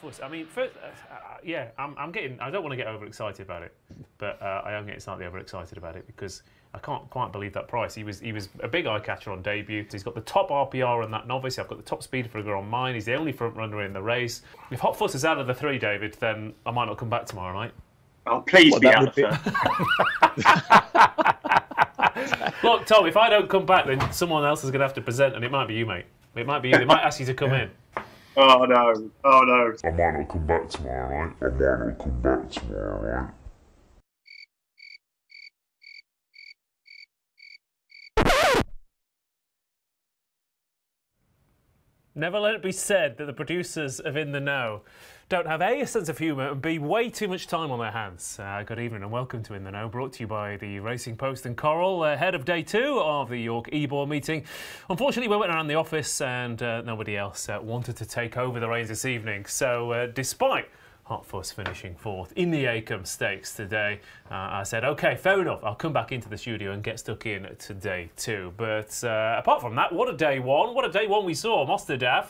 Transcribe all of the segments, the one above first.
to one. I mean, first, uh, uh, yeah, I'm, I'm getting. I don't want to get overexcited about it, but uh, I am getting slightly overexcited about it because I can't quite believe that price. He was he was a big eye catcher on debut. He's got the top RPR on that novice. I've got the top speed figure on mine. He's the only front runner in the race. If Hot Fuss is out of the three, David, then I might not come back tomorrow night. Oh, please Well, be out would be- Look, Tom, if I don't come back, then someone else is going to have to present, and it might be you, mate. It might be you. They might ask you to come in. Oh no! Oh no! I might not come back tomorrow night. I might not come back tomorrow night. Never let it be said that the producers of In the Know don't have A, a sense of humour, and B, way too much time on their hands. Uh, good evening and welcome to In the Know, brought to you by the Racing Post and Coral, ahead of day two of the York Ebor meeting. Unfortunately, we went around the office and uh, nobody else uh, wanted to take over the reins this evening. So, uh, despite Hot Fuss finishing fourth in the Acomb Stakes today. Uh, I said, okay, fair enough. I'll come back into the studio and get stuck in today too. But uh, apart from that, what a day one! What a day one we saw. Mostahdaf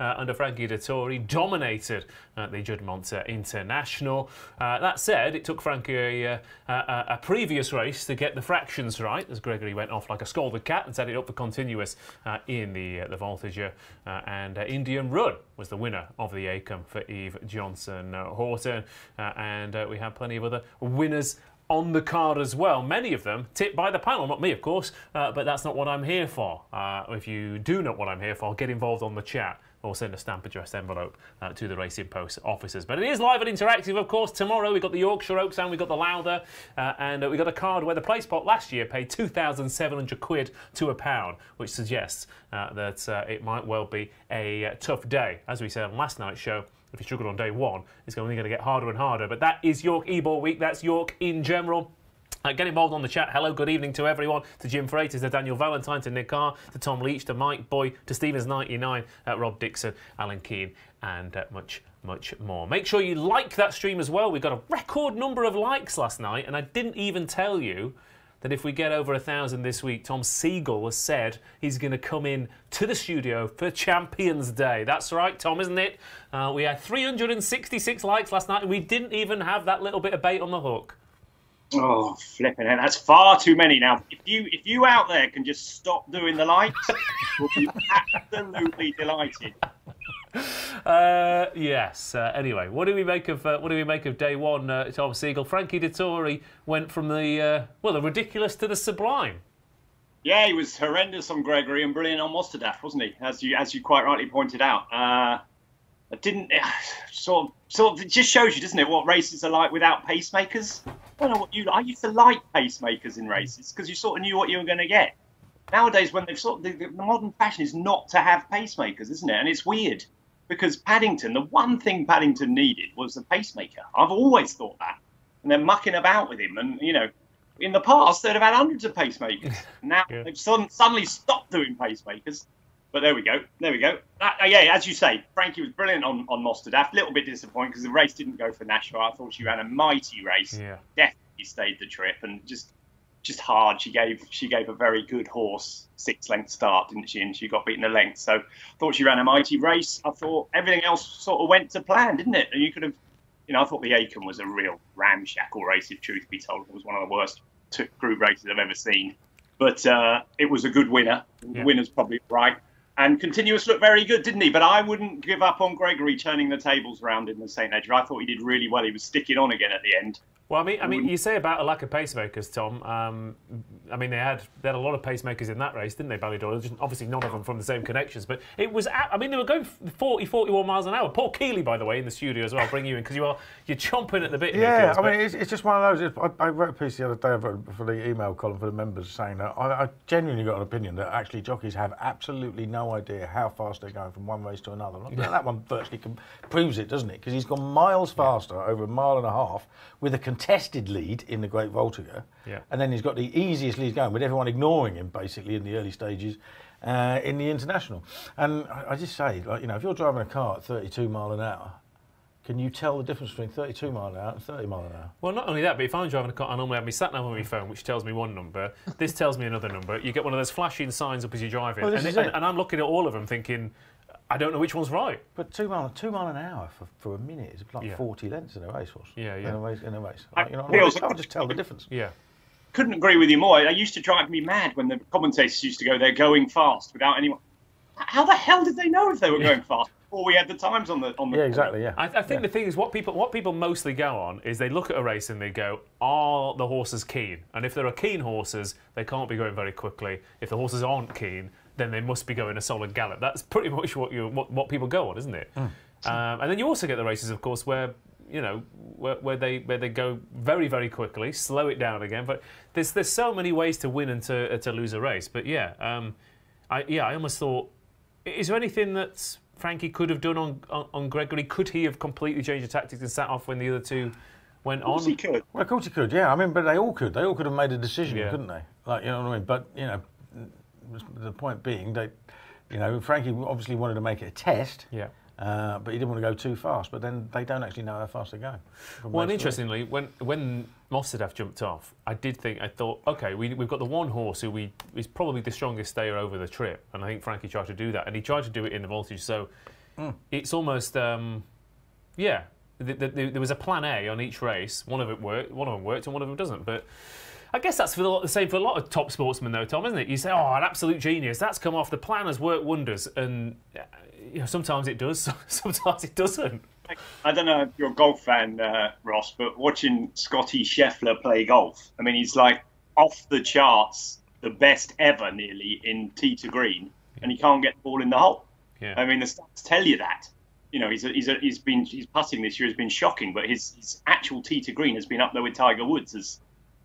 uh, under Frankie Dettori dominated at the Juddmonte International. Uh, that said, it took Frankie a, uh, a, a previous race to get the fractions right, as Gregory went off like a scalded cat and set it up for continuous uh, in the uh, the Voltigeur. Uh, and uh, Indian Run was the winner of the Acomb for Eve Johnson uh, Houghton. Uh, and uh, we have plenty of other winners on the card as well. Many of them tipped by the panel, not me, of course, uh, but that's not what I'm here for. Uh, if you do know what I'm here for, get involved on the chat or send a stamp addressed envelope uh, to the Racing Post offices. But it is live and interactive, of course. Tomorrow we've got the Yorkshire Oaks and we've got the Lowther, uh, and uh, we've got a card where the play spot last year paid 2,700 quid to a pound, which suggests uh, that uh, it might well be a uh, tough day. As we said on last night's show, if you struggled on day one, it's only going to get harder and harder. But that is York Ebor Week. That's York in general. Uh, get involved on the chat. Hello, good evening to everyone. To Jim Freitas, to Daniel Valentine, to Nick Carr, to Tom Leach, to Mike Boy, to Stevens99, uh, Rob Dixon, Alan Keane, and uh, much, much more. Make sure you like that stream as well. We got a record number of likes last night, and I didn't even tell you that if we get over a thousand this week, Tom Segal has said he's going to come in to the studio for Champions Day. That's right, Tom, isn't it? Uh, we had 366 likes last night, and we didn't even have that little bit of bait on the hook. Oh, flipping it! That's far too many now. If you if you out there can just stop doing the likes, we'll be absolutely delighted. Uh, yes. Uh, anyway, what do we make of uh, what do we make of day one? Uh, Tom Segal, Frankie Dettori went from the uh, well, the ridiculous to the sublime. Yeah, he was horrendous on Gregory and brilliant on Mostahdaf, wasn't he? As you as you quite rightly pointed out. Uh, I didn't sort of sort of it just shows you, doesn't it, what races are like without pacemakers? I don't know what you. I used to like pacemakers in races because you sort of knew what you were going to get. Nowadays, when they've sort of the, the modern fashion is not to have pacemakers, isn't it? And it's weird because Paddington, the one thing Paddington needed was a pacemaker. I've always thought that, and they're mucking about with him, and you know. In the past, they'd have had hundreds of pacemakers. Now Yeah. they've sudden, suddenly stopped doing pacemakers. But there we go. There we go. Uh, uh, yeah, as you say, Frankie was brilliant on, on Mostahdaf. A little bit disappointed because the race didn't go for Nashwa. I thought she ran a mighty race. Yeah. Definitely stayed the trip and just just hard. She gave she gave a very good horse six length start, didn't she? And she got beaten a length. So I thought she ran a mighty race. I thought everything else sort of went to plan, didn't it? And you could have, you know, I thought the Acomb was a real ramshackle race. If truth be told, it was one of the worst group races I've ever seen. But uh, it was a good winner. Yeah. The winner's probably right. And Continuous looked very good, didn't he? But I wouldn't give up on Gregory turning the tables round in the St. Leger. I thought he did really well. He was sticking on again at the end. Well, I mean, I mean, you say about a lack of pacemakers, Tom. Um, I mean, they had they had a lot of pacemakers in that race, didn't they, Ballydoyle? Just- Obviously, none of them from the same connections, but it was. I mean, they were going 40, 41 miles an hour. Paul Kealy, by the way, in the studio as well. I'll bring you in because you are you're chomping at the bit. Yeah, Gills, I mean, it's, it's just one of those. It's, I, I wrote a piece the other day for, for the email column for the members saying that I, I genuinely got an opinion that actually jockeys have absolutely no idea how fast they're going from one race to another. And That one virtually proves it, doesn't it? Because he's gone miles faster over a mile and a half with a contested lead in the Great Voltigeur. Yeah. And then he's got the easiest lead going with everyone ignoring him basically in the early stages. Uh, in the international, and I, I just say, like you know, if you're driving a car at 32 mile an hour, can you tell the difference between 32 mile an hour and 30 mile an hour? Well, not only that, but if I'm driving a car, I normally have my sat nav on my phone, which tells me one number. This tells me another number. You get one of those flashing signs up as you're driving, Well, and, it. and I'm looking at all of them, thinking, I don't know which one's right. But two mile, two mile an hour for, for a minute is like Yeah. 40 lengths in a racehorse. Yeah, yeah. In a race, in a race. I- Like, you know, feels you can't like- just tell the difference. Yeah. Couldn't agree with you more. It used to drive me mad when the commentators used to go, they're going fast without anyone. How the hell did they know if they were going fast Or we had the times on the on the Yeah, exactly. Yeah. I, I think the thing is, what people what people mostly go on is they look at a race and they go, "Are the horses keen?" And if there are keen horses, they can't be going very quickly. If the horses aren't keen, then they must be going a solid gallop. That's pretty much what you what, what people go on, isn't it? Um, and then you also get the races, of course, where you know where, where they where they go very very quickly, slow it down again. But there's there's so many ways to win and to uh, to lose a race. But yeah, um, I yeah I almost thought, is there anything that Frankie could have done on, on on Gregory? Could he have completely changed the tactics and sat off when the other two went Of course on? he could. Well, of course he could, yeah. I mean, but they all could. They all could have made a decision, Yeah. couldn't they? Like, you know what I mean? But, you know, the point being that, you know, Frankie obviously wanted to make it a test. Yeah. Uh, but he didn't want to go too fast. But then they don't actually know how fast they're going. Well, and race to race. interestingly, when when Mostahdaf jumped off, I did think I thought, okay, we, we've got the one horse who we is probably the strongest stayer over the trip, and I think Frankie tried to do that, and he tried to do it in the Voltigeur. So it's almost, um, yeah, th th th there was a plan A on each race. One of it worked, one of them worked, and one of them doesn't. But I guess that's for the, the same for a lot of top sportsmen, though, Tom, isn't it? You say, oh, an absolute genius, that's come off. The plan has worked wonders, and you know sometimes it does, sometimes it doesn't. I don't know if you're a golf fan, uh, Ross, but watching Scotty Scheffler play golf, I mean, he's like off the charts, the best ever nearly in tee to green, and he can't get the ball in the hole. Yeah. I mean, the stats tell you that. You know, he's a, he's a, he's been his putting this year has been shocking, but his, his actual tee to green has been up there with Tiger Woods as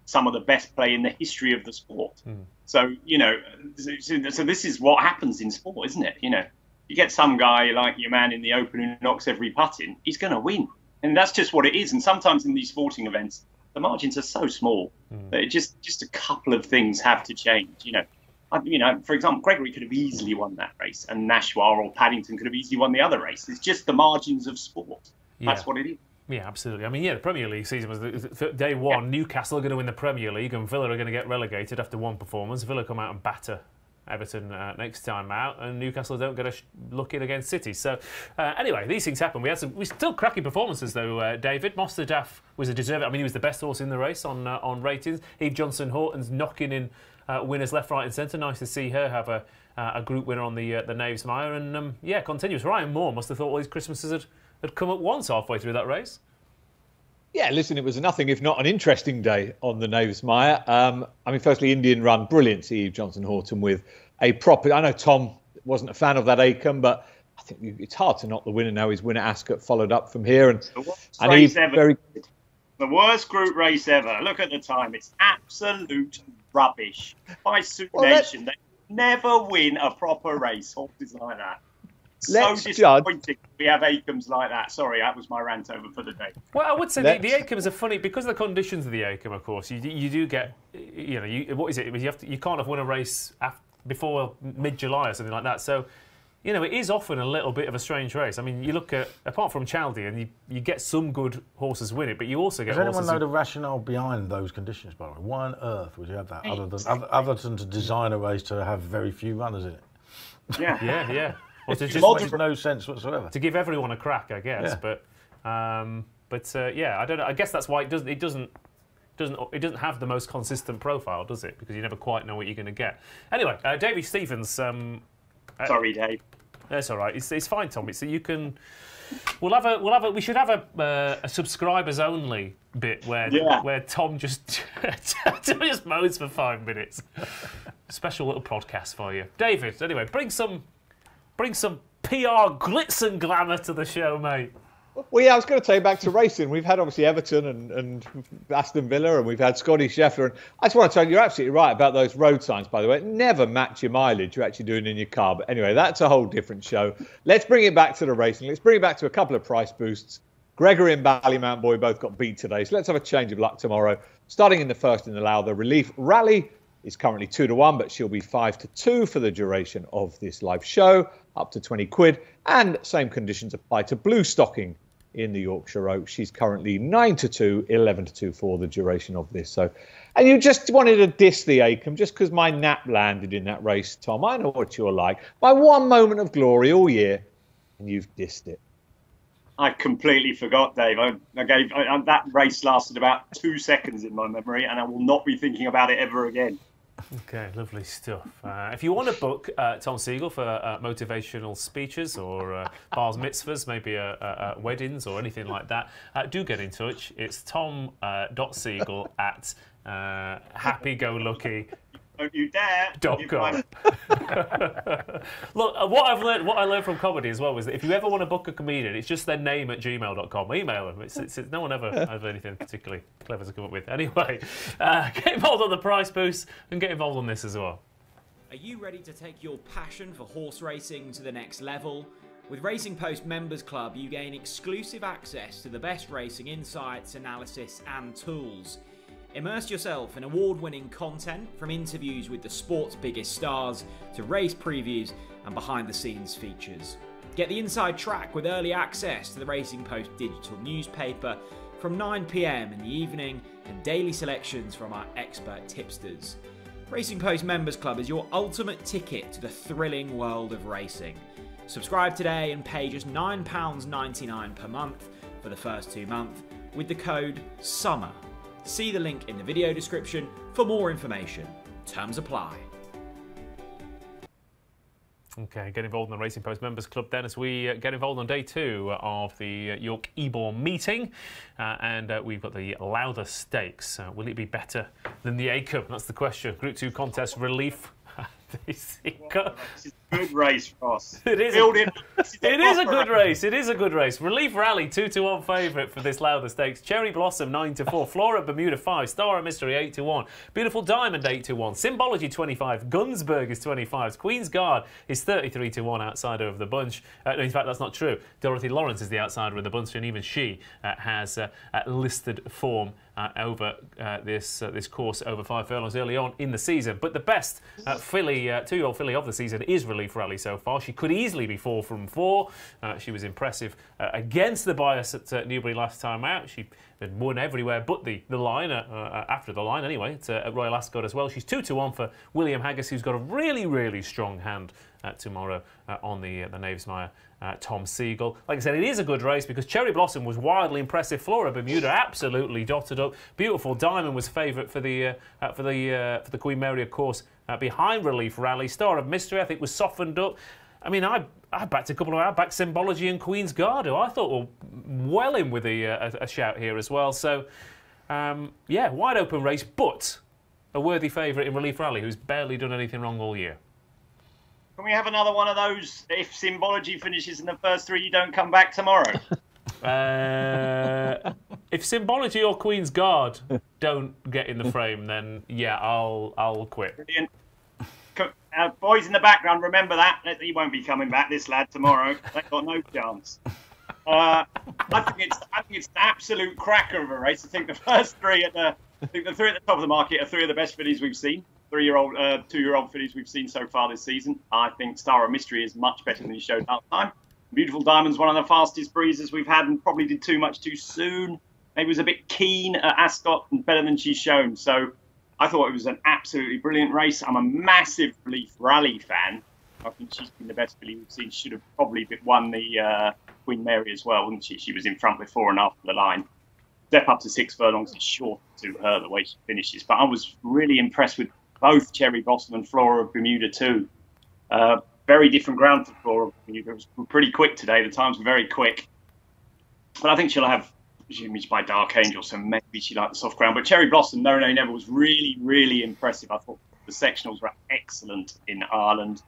some of the best play in the history of the sport. Hmm. So you know, so, this is what happens in sport, isn't it? You know, you get some guy like your man in the Open who knocks every putt in, he's going to win, and that's just what it is. And sometimes in these sporting events, the margins are so small hmm. that it just just a couple of things have to change. You know, I, you know, for example, Gregory could have easily won that race, and Nashwa or Paddington could have easily won the other race. It's just the margins of sport. That's Yeah. what it is. Yeah, absolutely. I mean, yeah, the Premier League season was the, the- day one. Newcastle are going to win the Premier League, and Villa are going to get relegated after one performance. Villa come out and batter Everton uh, next time out, and Newcastle don't get a sh- look in against City. So, uh, anyway, these things happen. We had some, we still cracking performances though. Uh, David Mostahdaf was a deserved. I mean, he was the best horse in the race on uh, on ratings. Eve Johnson Houghton's knocking in uh, winners left, right, and centre. Nice to see her have a uh, a group winner on the uh, the Knavesmire, and um, yeah, continuous. Ryan Moore must have thought all these Christmases had, had come at once halfway through that race. Yeah, listen, it was nothing if not an interesting day on the Knavesmire. Um, I mean, firstly, Indian run, brilliant to Eve Johnson Houghton with a proper. I know Tom wasn't a fan of that Acomb, but I think it's hard to knock the winner now. His winner Ascot followed up from here, and The worst and race Eve ever. very The worst group race ever. Look at the time. It's absolute rubbish. By Sioux Well, Nation, they never win a proper race. Horses like that. Let's so judge- disappointing. We have Acombs like that. Sorry, that was my rant over for the day. Well, I would say Let's- the, the Acomb's are funny because of the conditions of the Acomb. Of course, you, you do get, you know, you, what is it? You have to, you can't have won a race af before mid July or something like that. So, you know, it is often a little bit of a strange race. I mean, you look at apart from Chaldean, you you get some good horses win it, but you also get Does anyone know who- the rationale behind those conditions, by the way? Why on earth would you have that, other than other, other than to design a race to have very few runners in it? Yeah. yeah, yeah. Or to It just just makes no sense whatsoever. to give everyone a crack, I guess. Yeah. But um, but uh, yeah, I don't know. I guess that's why it doesn't it doesn't doesn't it doesn't have the most consistent profile, does it? Because you never quite know what you're going to get. Anyway, uh, Davy Stevens. Um, Sorry, Dave. that's all right. It's, it's fine, Tom. It's you can. We'll have a. We'll have a. We should have a, uh, a subscribers only bit where Yeah. where Tom just just moans for five minutes. Special little podcast for you, David. Anyway, bring some bring some PR glitz and glamour to the show, mate. Well, yeah, I was going to take back to racing. We've had obviously Everton and, and Aston Villa, and we've had Scotty Scheffler. And I just want to tell you, you're absolutely right about those road signs, by the way. Never match your mileage you're actually doing in your car. But anyway, that's a whole different show. Let's bring it back to the racing. Let's bring it back to a couple of price boosts. Gregory and Ballymount Boy both got beat today, so let's have a change of luck tomorrow. Starting in the first in the Lowther, Relief Rally is currently two to one, but she'll be five to two for the duration of this live show, up to 20 quid. And same conditions apply to Blue Stocking in the Yorkshire Oaks. She's currently 9 to 2, 11 to 2 for the duration of this. So, and you just wanted to diss the Acomb just because my nap landed in that race, Tom. I know what you're like. My one moment of glory all year, and you've dissed it. I completely forgot, Dave. I, I gave I, that race lasted about two seconds in my memory, and I will not be thinking about it ever again. Okay, lovely stuff. Uh, if you want to book uh, Tom Segal for uh, motivational speeches or uh, bars mitzvahs, maybe uh, uh, uh, weddings or anything like that, do get in touch. It's tom.segal at uh, happygolucky. Don't you dare! Dot give com. my- Look, uh, what I've learned, what I learned from comedy as well was that if you ever want to book a comedian, it's just their name at gmail.com. Email them. It's, it's, it's, no one ever has anything particularly clever to come up with. Anyway, uh, get involved on the price boost and get involved on this as well. Are you ready to take your passion for horse racing to the next level? With Racing Post Members Club, you gain exclusive access to the best racing insights, analysis, and tools. Immerse yourself in award winning content from interviews with the sport's biggest stars to race previews and behind the scenes features. Get the inside track with early access to the Racing Post digital newspaper from 9pm in the evening and daily selections from our expert tipsters. Racing Post Members Club is your ultimate ticket to the thrilling world of racing. Subscribe today and pay just £9.99 per month for the first two months with the code SUMMER. See the link in the video description for more information. Terms apply. Okay, get involved in the Racing Post Members Club then as we uh, get involved on day two of the uh, York Ebor meeting. Uh, and uh, we've got the Lowther Stakes. Uh, will it be better than the ACUP? That's the question. Group 2 contest relief. This is a good race, Ross. It is a- Build it. It is a good race. It is a good race. Relief Rally two to one favourite for this Lowther Stakes. Cherry Blossom nine to four. Flora Bermuda five. Star of Mystery eight to one. Beautiful Diamond eight to one. Symbology twenty five. Gunsberg is twenty five. Queen's Guard is thirty three to one outsider of the bunch. Uh, no, in fact, that's not true. Dorothy Lawrence is the outsider of the bunch, and even she uh, has uh, uh, listed form uh, over uh, this uh, this course over five furlongs early on in the season. But the best uh, filly, uh, two-year-old filly of the season is Relief Rally so far. She could easily be four from four. Uh, she was impressive against the bias at Newbury last time out. She had won everywhere but the the line after the line anyway at, at Royal Ascot as well. She's two to one for William Haggas, who's got a really really strong hand tomorrow on the the Knavesmire. Uh, Tom Segal. Like I said, it is a good race because Cherry Blossom was wildly impressive. Flora Bermuda absolutely dotted up. Beautiful Diamond was favourite for the uh, uh, for the uh, for the Queen Mary, of course, uh, behind Relief Rally. Star of Mystery, I think, was softened up. I mean, I I backed a couple of I backed Symbology and Queen's Guard, who I thought were well in with a, a, a shout here as well. So, um, yeah, wide open race, but a worthy favourite in Relief Rally, who's barely done anything wrong all year. Can we have another one of those? If symbology finishes in the first three, you don't come back tomorrow. Uh, if Symbology or Queen's Guard don't get in the frame, then yeah, I'll I'll quit. Brilliant. Uh, boys in the background, remember that. He won't be coming back, this lad, tomorrow. They've got no chance. Uh, I think it's I think it's an absolute cracker of a race. I think the first three at the I think the three at the top of the market are three of the best fillies we've seen. Three-year-old, uh, two-year-old fillies we've seen so far this season. I think Star of Mystery is much better than he showed last time. Beautiful Diamond's one of the fastest breezes we've had, and probably did too much too soon. Maybe was a bit keen at Ascot and better than she's shown. So I thought it was an absolutely brilliant race. I'm a massive Relief Rally fan. I think she's been the best filly we've seen. Should have probably won the uh, Queen Mary as well, wouldn't she? She was in front before and after the line. Step up to six furlongs is short to her the way she finishes. But I was really impressed with both Cherry Blossom and Flora of Bermuda too. Uh, very different ground for Flora of Bermuda. It was pretty quick today. The times were very quick. But I think she'll have imaged by Dark Angel, so maybe she liked the soft ground. But Cherry Blossom, No No Never was really, really impressive. I thought the sectionals were excellent in Ireland.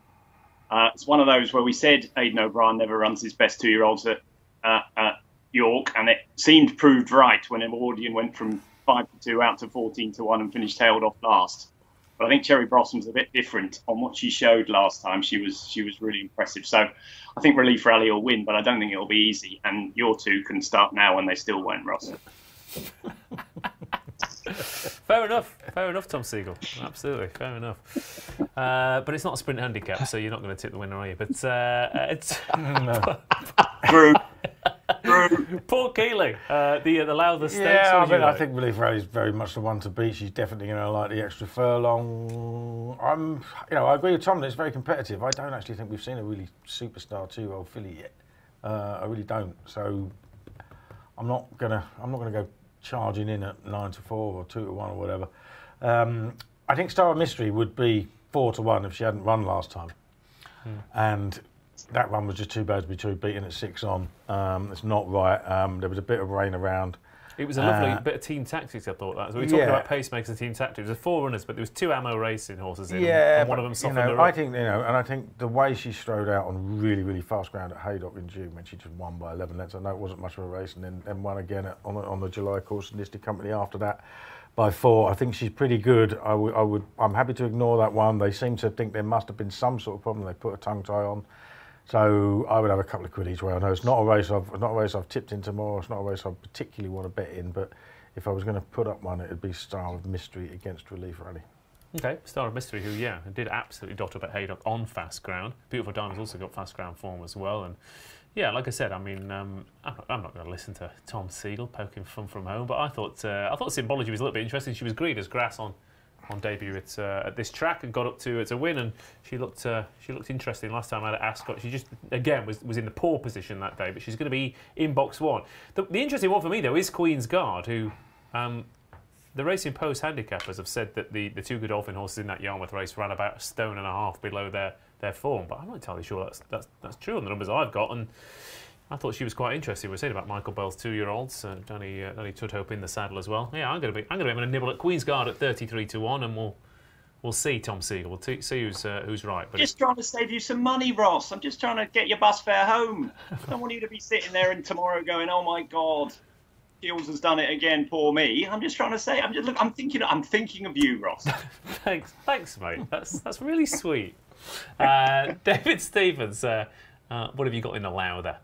Uh, it's one of those where we said Aidan O'Brien never runs his best two year olds at, uh, at York, and it seemed proved right when Edwardian went from 5 to 2 out to 14 to 1 and finished tailed off last. But I think Cherry Blossom's a bit different on what she showed last time. She was she was really impressive. So I think Relief Rally will win, but I don't think it'll be easy. And your two can start now, and they still won't, Ross. Fair enough. Fair enough, Tom Segal. Absolutely, fair enough. Uh, but it's not a sprint handicap, so you're not going to tip the winner, are you? But uh, it's True. True. Paul Kealy, uh, the uh, the Lowther Stakes. Yeah, I what do you mean, I think Relief Rally is very much the one to beat. She's definitely going to like the extra furlong. I'm, you know, I agree with Tom that it's very competitive. I don't actually think we've seen a really superstar two-year-old filly yet. Uh, I really don't. So I'm not gonna, I'm not gonna go charging in at nine to four or two to one or whatever. Um, I think Star of Mystery would be four to one if she hadn't run last time, and that one was just too bad to be true. Beaten at six on, um, it's not right. Um, there was a bit of rain around. It was a lovely Uh, bit of team tactics, I thought that. So we were talking yeah. about pacemakers and team tactics. There's four runners, but there was two Amo Racing horses in, Yeah, and one but, of them you softened know, her I think you know, and I think the way she strode out on really, really fast ground at Haydock in June when she just won by 11 lengths. I know it wasn't much of a race, and then, then won again at, on, the, on the July course and listed company after that by four. I think she's pretty good. I would, I would, I'm happy to ignore that one. They seem to think there must have been some sort of problem. They put a tongue tie on. So I would have a couple of quid each way. I know it's not a race I've not a race I've tipped into more. It's not a race I particularly want to bet in. But if I was going to put up one, it'd be Star of Mystery against Relief Rally. Okay, Star of Mystery, who, yeah, did absolutely dot up at Haydock on fast ground. Beautiful Diamond's also got fast ground form as well. And yeah, like I said, I mean, um, I'm not, not going to listen to Tom Segal poking fun from home, but I thought uh, I thought Symbology was a little bit interesting. She was green as grass on on debut at, uh, at this track and got up to it's a win, and she looked uh, she looked interesting last time out at Ascot. She just again was was in the poor position that day, but she's going to be in box one. The, the interesting one for me though is Queen's Guard, who. Um, the Racing Post handicappers have said that the, the two Godolphin horses in that Yarmouth race ran about a stone and a half below their, their form, but I'm not entirely sure that's, that's that's true on the numbers I've got. And I thought she was quite interesting. We were saying about Michael Bell's two-year-olds, uh, Danny uh, Danny Tudhope in the saddle as well. Yeah, I'm going to be I'm going to be having a nibble at Queen's Guard at 33 to one, and we'll we'll see Tom Segal. We'll see who's uh, who's right. But Just trying to save you some money, Ross. I'm just trying to get your bus fare home. I don't want you to be sitting there and tomorrow going, "Oh my God, Shields has done it again." Poor me. I'm just trying to say. I'm just look. I'm thinking. I'm thinking of you, Ross. thanks, thanks, mate. That's that's really sweet. Uh, David Stevens, uh, uh, what have you got in the Lowther?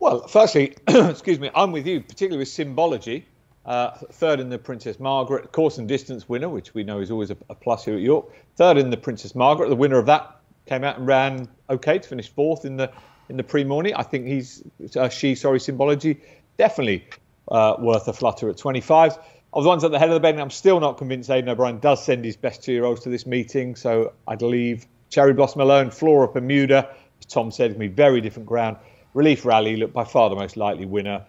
Well, firstly, excuse me, I'm with you, particularly with symbology. Uh, third in the Princess Margaret, course and distance winner, which we know is always a, a plus here at York. Third in the Princess Margaret. The winner of that came out and ran okay to finish fourth in the in the Prix Morny. I think he's uh, she sorry symbology definitely uh, worth a flutter at 25. Of the ones at the head of the bed, I'm still not convinced Aidan O'Brien does send his best two-year-olds to this meeting. So I'd leave Cherry Blossom alone. Flora Bermuda, as Tom said, to be very different ground. Relief Rally, look by far the most likely winner.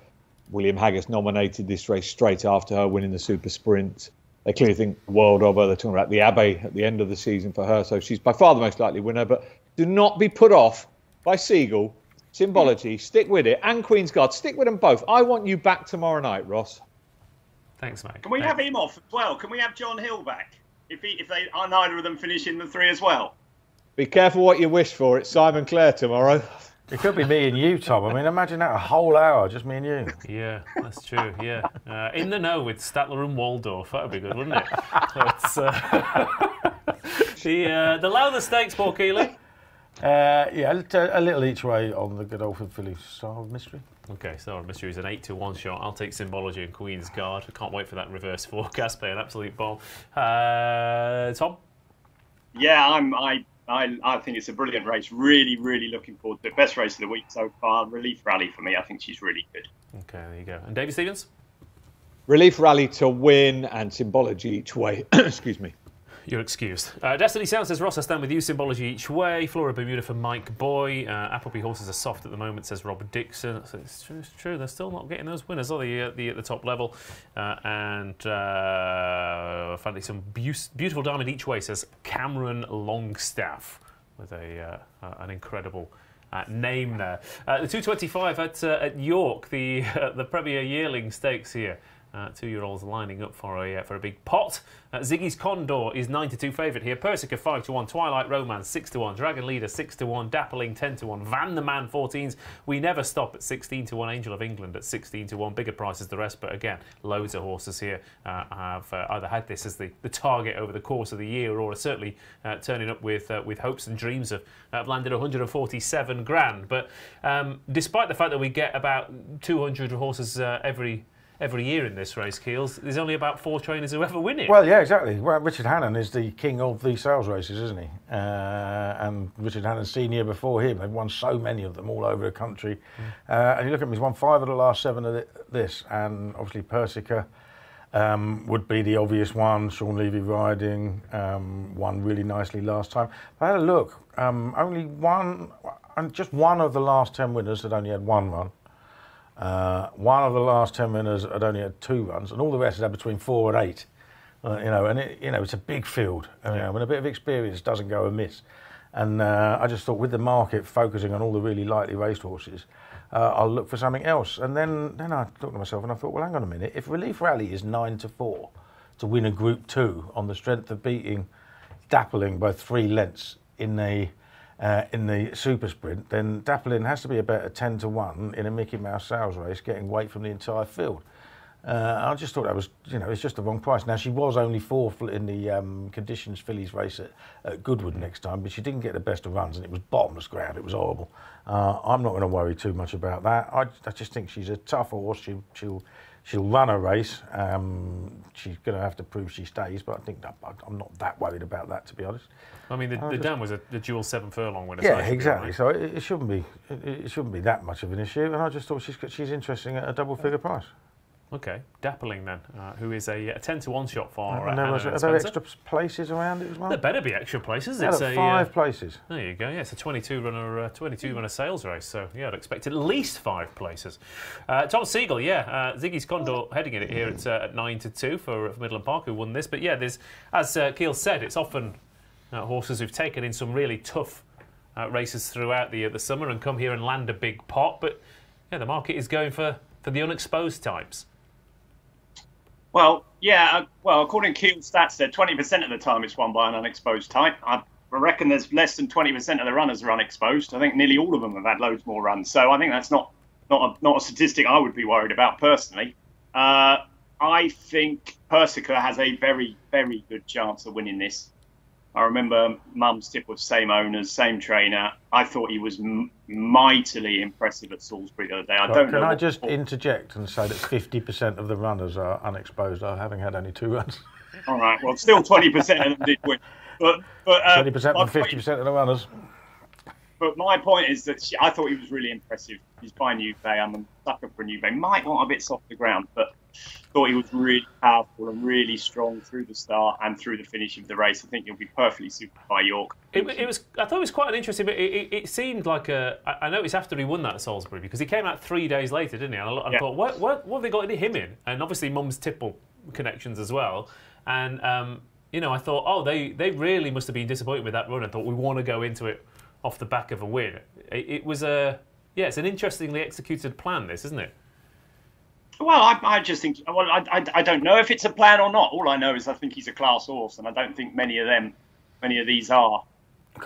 William Haggas nominated this race straight after her winning the Super Sprint. They clearly think the world of her. They're talking about the Abbaye at the end of the season for her, so she's by far the most likely winner. But do not be put off by Segal, Symbology. Mm. Stick with it, and Queen's Guard. Stick with them both. I want you back tomorrow night, Ross. Thanks, mate. Can we Thanks. have him off as well? Can we have John Hill back? If he, if they are neither of them finishing the three as well. Be careful what you wish for. It's Simon Clare tomorrow. It could be me and you, Tom. I mean, imagine that a whole hour, just me and you. Yeah, that's true. Yeah, uh, in the know with Statler and Waldorf. That would be good, wouldn't it? But, uh, the uh, the Lowther Stakes, Paul Kealy. Uh, yeah, a little- each way on the Godolphin filly Star of Mystery. Okay, so Mystery is an 8 to 1 shot. I'll take Symbology and Queen's Guard. I can't wait for that reverse forecast. Play an absolute bomb. Uh, Tom? Yeah, I'm. I, I I think it's a brilliant race. Really, really looking forward to it. Best race of the week so far. Relief Rally for me. I think she's really good. Okay, there you go. And David Stevens? Relief Rally to win and Symbology each way. Excuse me. You're excused. Uh, Destiny Sound says Ross, I stand with you. Symbology each way. Flora Bermuda for Mike Boy. Uh, Appleby horses are soft at the moment, says Rob Dixon. It's true. It's true. They're still not getting those winners, are they? At the, at the top level. Uh, and uh, finally, some beau- beautiful diamond each way, says Cameron Longstaff, with a uh, an incredible. Uh, name there. Uh, the 225 at, uh, at York, the the Premier Yearling Stakes here. Uh, two-year-olds lining up for a uh, for a big pot. Uh, Ziggy's Condor is nine to two favourite here. Persica five to one. Twilight Romance six to one. Dragon Leader six to one. Dappling ten to one. Van the Man 14s. We never stop at sixteen to one. Angel of England at sixteen to one. Bigger prices the rest, but again, loads of horses here uh, have uh, either had this as the, the target over the course of the year, or are certainly uh, turning up with with hopes and dreams of have landed 147 grand. But um, despite the fact that we get about 200 horses every every year in this race, Keels. There's only about four trainers who ever win it. Well, yeah, exactly. Well, Richard Hannon is the king of the sales races, isn't he? Uh, and Richard Hannon senior before him. They've won so many of them all over the country. Uh, and you look at him, he's won five of the last seven of this. And obviously Persica um, would be the obvious one. Sean Levey riding, um, won really nicely last time. I had a look. Um, only one, and just one of the last ten winners had only had one run. Uh, one of the last ten winners had only had two runs, and all the rest had between four and eight. Uh, you know, and it, you know it's a big field. And, you know, and a bit of experience doesn't go amiss. And uh, I just thought, with the market focusing on all the really lightly raced horses, uh, I'll look for something else. And then, then I thought to myself, and I thought, well, hang on a minute. If Relief Rally is nine to four to win a Group Two on the strength of beating Dappling by three lengths in the uh, in the super sprint, then Dappling has to be about a 10 to 1 in a Mickey Mouse sales race, getting weight from the entire field. Uh, I just thought that was, you know, it's just the wrong price. Now, she was only fourth in the um, conditions fillies race at, at Goodwood next time, but she didn't get the best of runs and it was bottomless ground. It was horrible. Uh, I'm not going to worry too much about that. I, I just think she's a tough horse. She, she'll, she'll run a race. Um, she's going to have to prove she stays, but I think that, I'm not that worried about that, to be honest. I mean, the, the just- dam was a, a dual seven furlong winner. Yeah, exactly. So it, it shouldn't be it, it shouldn't be that much of an issue. And I just thought she's she's interesting at a double figure price. Okay, Dappling then, uh, who is a, a 10 to 1 shot for uh, and there was, are there extra places around it as well? There better be extra places. It's a five uh, places. There you go. Yeah, it's a 22 runner, uh, 22 runner sales race. So yeah, I'd expect at least five places. Uh, Tom Segal, yeah, uh, Ziggy's Condor heading in it here at, uh, at nine to two for, for Middleham Park, who won this. But yeah, there's as uh, Keel said, it's often uh, horses who've taken in some really tough uh, races throughout the uh, the summer and come here and land a big pot. But yeah, the market is going for for the unexposed types. Well, yeah. uh, Well, according to Keel stats, there 20% of the time it's won by an unexposed type. I reckon there's less than 20% of the runners are unexposed. I think nearly all of them have had loads more runs. So I think that's not not a, not a statistic I would be worried about personally. Uh, I think Persica has a very very good chance of winning this. I remember Mum's tip was same owners, same trainer. I thought he was m- mightily impressive at Salisbury the other day. I Right, don't Can. I just interject and say that 50% of the runners are unexposed, having had only two runs? All right. Well, still 20% of them did win. But, but uh, 20% my and 50% of the runners. But my point is that she, I thought he was really impressive. He's by New Bay. I'm a sucker for New Bay. Might want a bit softer ground, but thought he was really powerful and really strong through the start and through the finish of the race. I think he'll be perfectly suited by York. It, it was. I thought it was quite an interesting. But it, it, it seemed like a. I noticed after he won that at Salisbury because he came out three days later, didn't he? And I, I Yeah. thought, what, what, what have they got into him in? And obviously, Mum's Tipple connections as well. And um, you know, I thought, oh, they they really must have been disappointed with that run. I thought we want to go into it off the back of a win. It, it was a. Yeah, it's an interestingly executed plan. This, isn't it? Well, I, I just think. Well, I, I, I don't know if it's a plan or not. All I know is I think he's a class horse, and I don't think many of them, many of these are.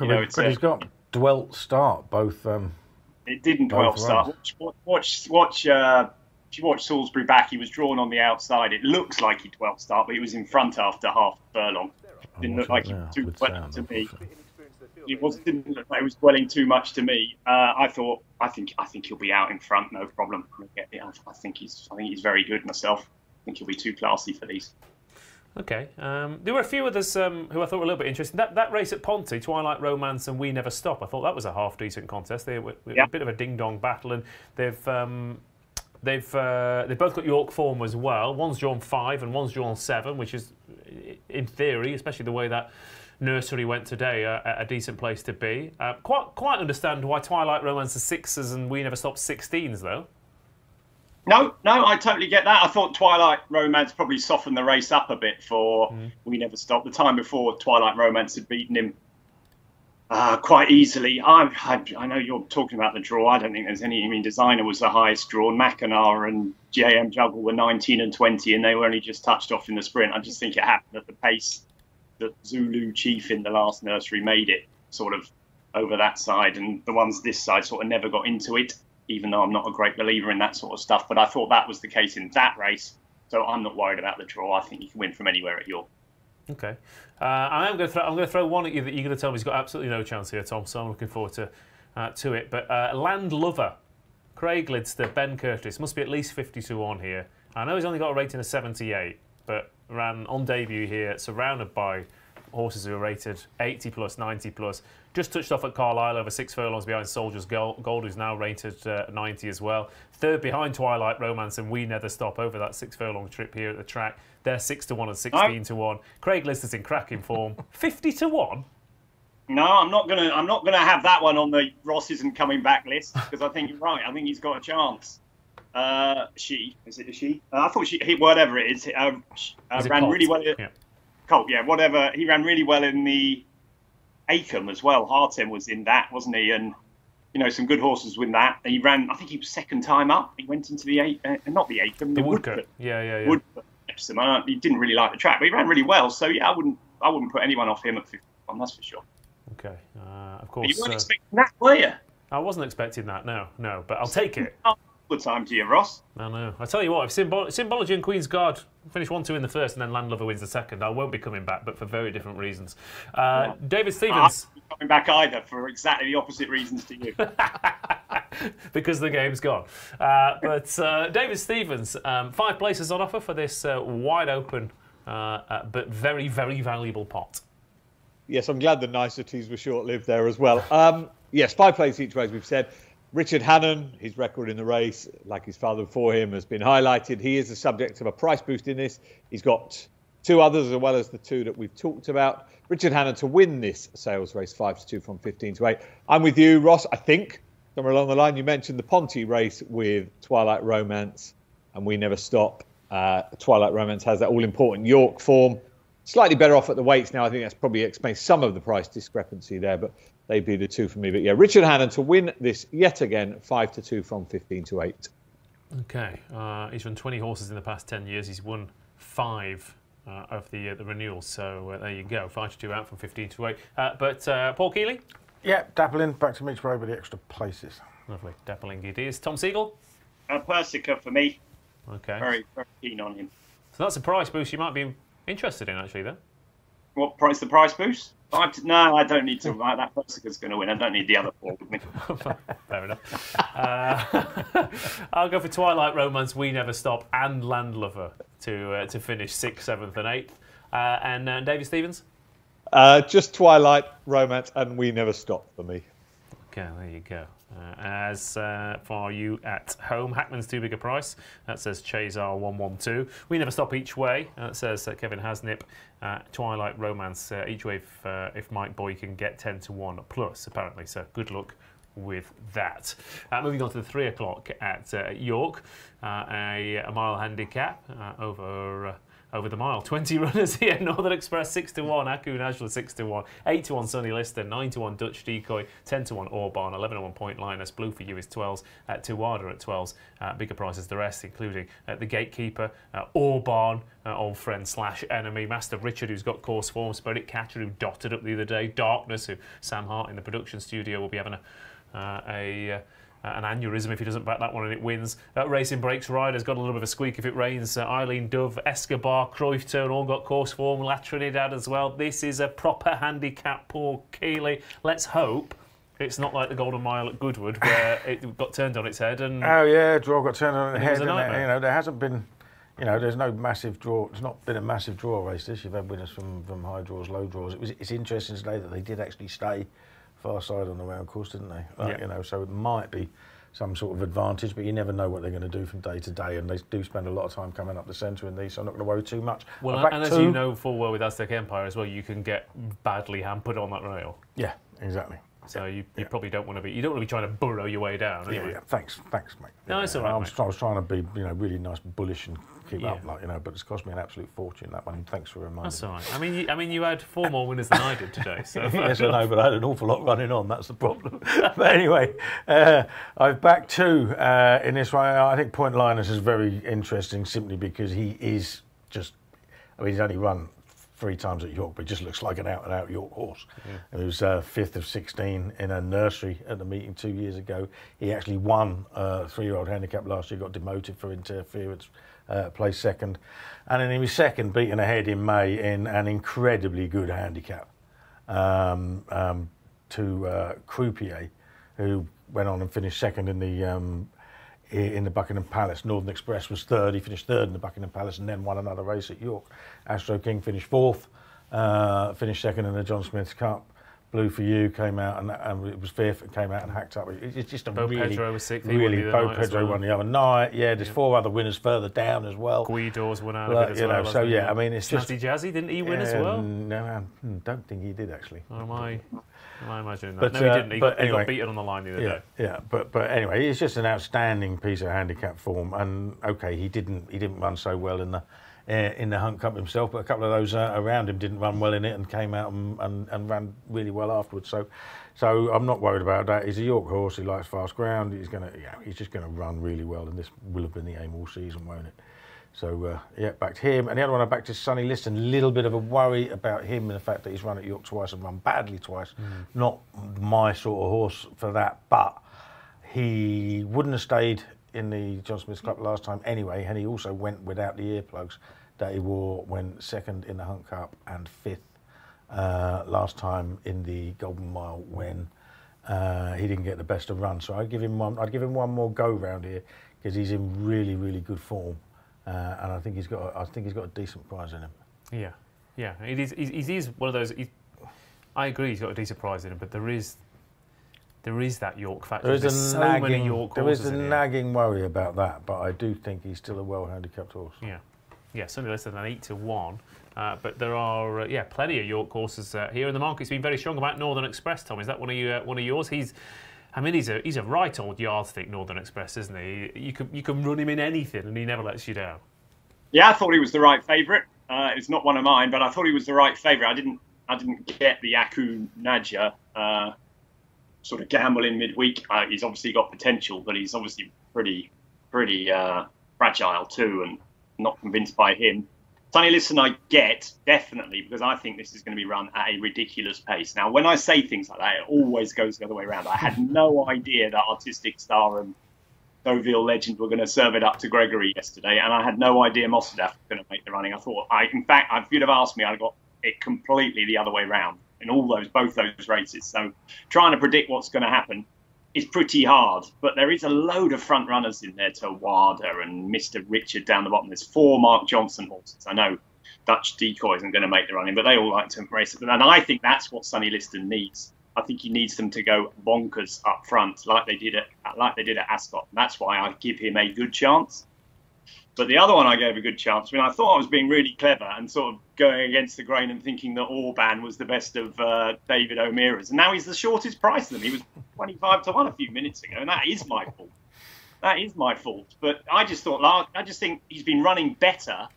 You know, but he's got dwelt start, both. Um, It didn't 12 start. Watch, watch, watch. Uh, if you watch Salisbury back, he was drawn on the outside. It looks like he 12 start, but he was in front after half furlong. Didn't look like he was too with to me. It was didn't look like he was dwelling too much to me. Uh, I thought, I think, I think he'll be out in front, no problem. It. I think he's, I think he's very good myself. I think he'll be too classy for these. Okay. Um, there were a few others um, who I thought were a little bit interesting. That, that race at Ponty, Twilight Romance and We Never Stop, I thought that was a half decent contest. They were, were Yeah. a bit of a ding dong battle, and they've um, they've uh, they've both got York form as well. One's drawn five and one's drawn seven, which is, in theory, especially the way that nursery went today, a, a decent place to be. Uh, quite quite understand why Twilight Romance is sixes and We Never Stop sixteens though. No, no, I totally get that. I thought Twilight Romance probably softened the race up a bit for We Never Stop. The time before Twilight Romance had beaten him uh, quite easily. I, I, I know you're talking about the draw. I don't think there's any. I mean, Designer was the highest drawn. Mackinac and JM Juggle were 19 and 20, and they were only just touched off in the sprint. I just think it happened at the pace that Zulu Chief in the last nursery made it sort of over that side, and the ones this side sort of never got into it. Even though I'm not a great believer in that sort of stuff, but I thought that was the case in that race. So I'm not worried about the draw. I think you can win from anywhere at York. Okay. Uh, to. I'm going to throw one at you that you're going to tell me he's got absolutely no chance here, Tom. So I'm looking forward to uh, to it. But uh, Land Lover, Craig Lidster, Ben Curtis must be at least 52 on here. I know he's only got a rating of 78, but ran on debut here, surrounded by horses who are rated 80 plus, 90 plus. Just touched off at Carlisle over six furlongs behind Soldiers Gold, Gold who's now rated uh, 90 as well. Third behind Twilight Romance and We Never Stop over that six furlong trip here at the track. They're 6 to 1 and 16 to 1. Craig Lidster's in cracking form. 50 to 1? No, I'm not gonna. I'm not gonna have that one on the Ross isn't coming back list because I think you're right. I think he's got a chance. Uh, she is it she? Uh, I thought she. He, whatever it is, uh, sh- uh, Is it ran Colt? really well. Yeah. Colt, yeah, whatever. He ran really well in the Acomb as well. Hartem was in that, wasn't he? And you know, some good horses win that. He ran. I think he was second time up. He went into the A- uh, not the Acomb, The the, Woodcote. Yeah, yeah, yeah. Uh, he didn't really like the track, but he ran really well. So yeah, I wouldn't. I wouldn't put anyone off him at 51. That's for sure. Okay. Uh, of But you weren't Uh, expecting that, were you? I wasn't expecting that, no, no. But I'll take it. Good time to you, Ross. I know. I tell you what, if Symbol- Symbology and Queen's Guard finish 1 2 in the first and then Landlover wins the second, I won't be coming back, but for very different reasons. Uh, David I'm Stevens, not coming back either for exactly the opposite reasons to you. because the game's gone. Uh, but uh, David Stevens, um, five places on offer for this uh, wide open uh, uh, but very, very valuable pot. Yes, I'm glad the niceties were short lived there as well. Um, yes, five places each way, as we've said. Richard Hannon, his record in the race, like his father before him, has been highlighted. He is the subject of a price boost in this. He's got two others as well as the two that we've talked about. Richard Hannon to win this sales race, 5 to 2 from 15 to 8. I'm with you, Ross. I think somewhere along the line you mentioned the Ponty race with Twilight Romance and We Never Stop. Uh, Twilight Romance has that all important York form slightly better off at the weights now. I think that's probably explains some of the price discrepancy there, but they'd be the two for me. But yeah, Richard Hannon to win this yet again, five to two from fifteen to eight. Okay. Uh, he's run 20 horses in the past 10 years. He's won five. Uh, of the uh, the renewals, so uh, there you go, five to two out from fifteen to eight. Uh, but uh, Paul Kealy, Yeah, dappling back to Mitch Road with the extra places. lovely, dappling it is. Tom Segal, uh, Persica for me, okay. very, very keen on him. So that's a price boost you might be interested in actually then. What price? The price boost? I, no, I don't need to. Right, that Persica's going to win. I don't need the other four with me. Fair enough. Uh, I'll go for Twilight Romance, We Never Stop, and Landlover to uh, to finish sixth, seventh, and eighth. Uh, and uh, David Stevens. Uh, just Twilight, Romance, and We Never Stop for me. Okay, there you go. Uh, as uh, for you at home, Hackman's too big a price. That says Chazar 112. We never stop each way. That says uh, Kevin Hasnip. Uh, Twilight Romance uh, each way if, uh, if Mike Boy can get 10 to 1 plus, apparently. So good luck with that. Uh, moving on to the 3 o'clock at uh, York. Uh, a, a mile handicap over. Over the mile. 20 runners here. Northern Express 6 to 1, Aku Najla 6 to 1, 8 to 1 Sonny Liston, 9 to 1 Dutch Decoy, 10 to 1 Orban, 11 to 1 Point Lynas, Blue for You is 12s, uh, Tuwada at 12s, uh, bigger prices the rest, including uh, the Gatekeeper, uh, Orban, uh, old friend slash enemy, Master Richard, who's got course form, Spirit Catcher, who dotted up the other day, Darkness, who Sam Hart in the production studio will be having a, uh, a uh, an aneurysm if he doesn't back that one and it wins. Uh, Racing Breaks Riders got a little bit of a squeak if it rains. Uh, Eileen Dove, Escobar, Cruyff Turn all got course form. La Trinidad as well. This is a proper handicap. Poor Kealy. Let's hope. It's not like the Golden Mile at Goodwood where it got turned on its head and Oh yeah, draw got turned on its It head. a and there- nightmare. you know, there hasn't been, you know, there's no massive draw. It's not been a massive draw race. This you've had winners from, from high draws, low draws. It was. It's interesting today that they did actually stay far side on the round course, didn't they? Yeah. You know, so it might be some sort of advantage, but you never know what they're going to do from day to day, and they do spend a lot of time coming up the centre in these. So I'm not going to worry too much. Well, I'm and as you know full well with Aztec Empire as well, you can get badly hampered on that rail. yeah, exactly. So you, you Yeah. probably don't want to be. You don't want to be trying to burrow your way down. Yeah, Anyway. yeah. Thanks, thanks, mate. No, Yeah, it's all right, I was. I was trying to be, you know, really nice, bullish, and keep Yeah. up, like you know. But it's cost me an absolute fortune that one. Thanks for reminding That's me. all right. I mean, you, I mean, you had four more winners than I did today. So yes, I know, but I had an awful lot running on. That's the problem. but anyway, uh, I've backed two uh, in this one. I think Point Lynas is very interesting simply because he is just. I mean, he's only run three times at York, but he just looks like an out-and-out York horse. He was uh, fifth of 16 in a nursery at the meeting two years ago. He actually won a three-year-old handicap last year, got demoted for interference, uh, placed second. And then he was second, beaten ahead in May in an incredibly good handicap um, um, to uh, Croupier, who went on and finished second in the um, in the Buckingham Palace. Northern Express was third. He finished third in the Buckingham Palace and then won another race at York. Astro King finished fourth, uh, finished second in the John Smith's Cup. Blue for You came out and, and it was fifth and came out and hacked up. It- It's just a Bo really, Pedro was sixth. Really. Bo Pedro well. won the other night. Yeah, there's four other winners further down as well. Guido's won out Well, of it as you know, well. so yeah, I mean, it's just- Snazzy Jazzy didn't he win as well? Um, No, I hmm, don't think he did actually. Or am I? Am I imagining that? But, no, he uh, didn't. He, got, he got beaten on the line the other Yeah, day. yeah, but but anyway, it's just an outstanding piece of handicap form. And okay, he didn't he didn't run so well in the in the Hunt Cup himself, but a couple of those uh, around him didn't run well in it and came out and, and, and ran really well afterwards. So so I'm not worried about that. He's a York horse. He likes fast ground. He's gonna yeah, he's just gonna run really well, and this will have been the aim all season, won't it? So uh, yeah, back to him. And the other one I back to Sonny Liston. A little bit of a worry about him and the fact that he's run at York twice and run badly twice. Not my sort of horse for that, but he wouldn't have stayed in the John Smith's Cup last time anyway, and he also went without the earplugs that he wore when second in the Hunt Cup and fifth uh, last time in the Golden Mile when uh, he didn't get the best of run. So I'd give him one. I'd give him one more go round here because he's in really, really good form, uh, and I think he's got. A, I think he's got a decent prize in him. Yeah, yeah. It is. He, is one of those. I agree. He's got a decent prize in him, but there is, there is that York factor. There is There's a so nagging. many York there is horses a in here. nagging worry about that, but I do think he's still a well handicapped horse. Yeah, yeah. Certainly less than an eight to one. Uh, but there are uh, yeah plenty of York horses uh, here, in the market. He's been very strong about Northern Express. Tom, is that one of you? Uh, one of yours? He's. I mean, he's a he's a right old yardstick, Northern Express, isn't he? You can you can run him in anything, and he never lets you down. Yeah, I thought he was the right favourite. Uh, it's not one of mine, but I thought he was the right favourite. I didn't, I didn't get the Aku Nadja uh, sort of gamble in midweek. Uh, he's obviously got potential, but he's obviously pretty, pretty uh, fragile too, and not convinced by him. Sonny Liston, I get definitely because I think this is going to be run at a ridiculous pace. Now, when I say things like that, it always goes the other way around. I had no idea that Artistic Star and Deauville Legend were going to serve it up to Gregory yesterday, and I had no idea Mostahdaf was going to make the running. I thought, I, in fact, if you'd have asked me, I'd have got it completely the other way round. In all those both those races. So trying to predict what's going to happen is pretty hard. But there is a load of front runners in there to Wada and Mr. Richard down the bottom. There's four Mark Johnston horses. I know Dutch Decoy isn't going to make the running, but they all like to race it. And I think that's what Sonny Liston needs. I think he needs them to go bonkers up front, like they did at like they did at Ascot. And that's why I give him a good chance. But the other one I gave a good chance. I mean, I thought I was being really clever and sort of going against the grain and thinking that Orban was the best of uh, David O'Meara's. And now he's the shortest price of them. He was 25 to 1 a few minutes ago, and that is my fault. That is my fault. But I just thought, I just think he's been running better.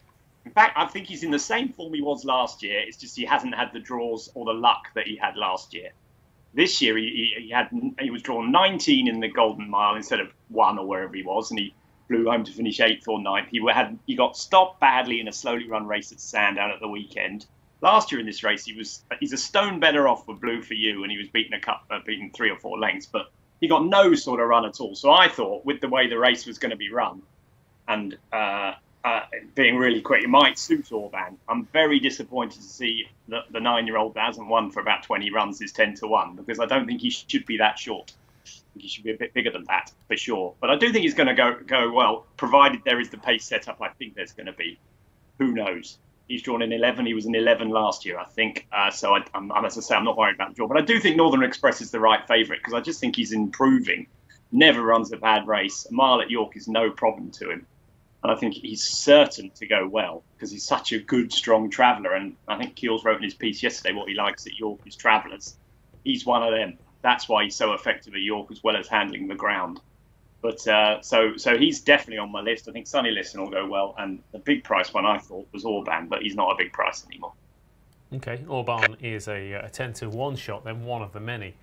In fact, I think he's in the same form he was last year. It's just he hasn't had the draws or the luck that he had last year. This year, he, he had he was drawn 19 in the Golden Mile instead of one or wherever he was, and he flew home to finish eighth or ninth. He had he got stopped badly in a slowly run race at Sandown at the weekend. Last year in this race, he was he's a stone better off with Blue for You, and he was beaten a cup, uh, beaten three or four lengths, but he got no sort of run at all. So I thought, with the way the race was going to be run, and uh, uh, being really quick, it might suit Orban. I'm very disappointed to see that the nine-year-old that hasn't won for about 20 runs is 10 to one because I don't think he should be that short he should be a bit bigger than that for sure. But I do think he's going to go go well, provided there is the pace set up. I think there's going to be. Who knows? He's drawn in 11. He was in 11 last year, I think. Uh, so I, am as I say, I'm not worried about the draw. But I do think Northern Express is the right favourite because I just think he's improving. Never runs a bad race. A mile at York is no problem to him. And I think he's certain to go well because he's such a good, strong traveller. And I think Keels wrote in his piece yesterday what he likes at York is travellers. He's one of them that's why he's so effective at York as well as handling the ground. But uh, so so he's definitely on my list. I think Sonny Liston will go well, and the big price one I thought was Orban, but he's not a big price anymore. Okay, Orban is a, a ten to one shot, then one of the many.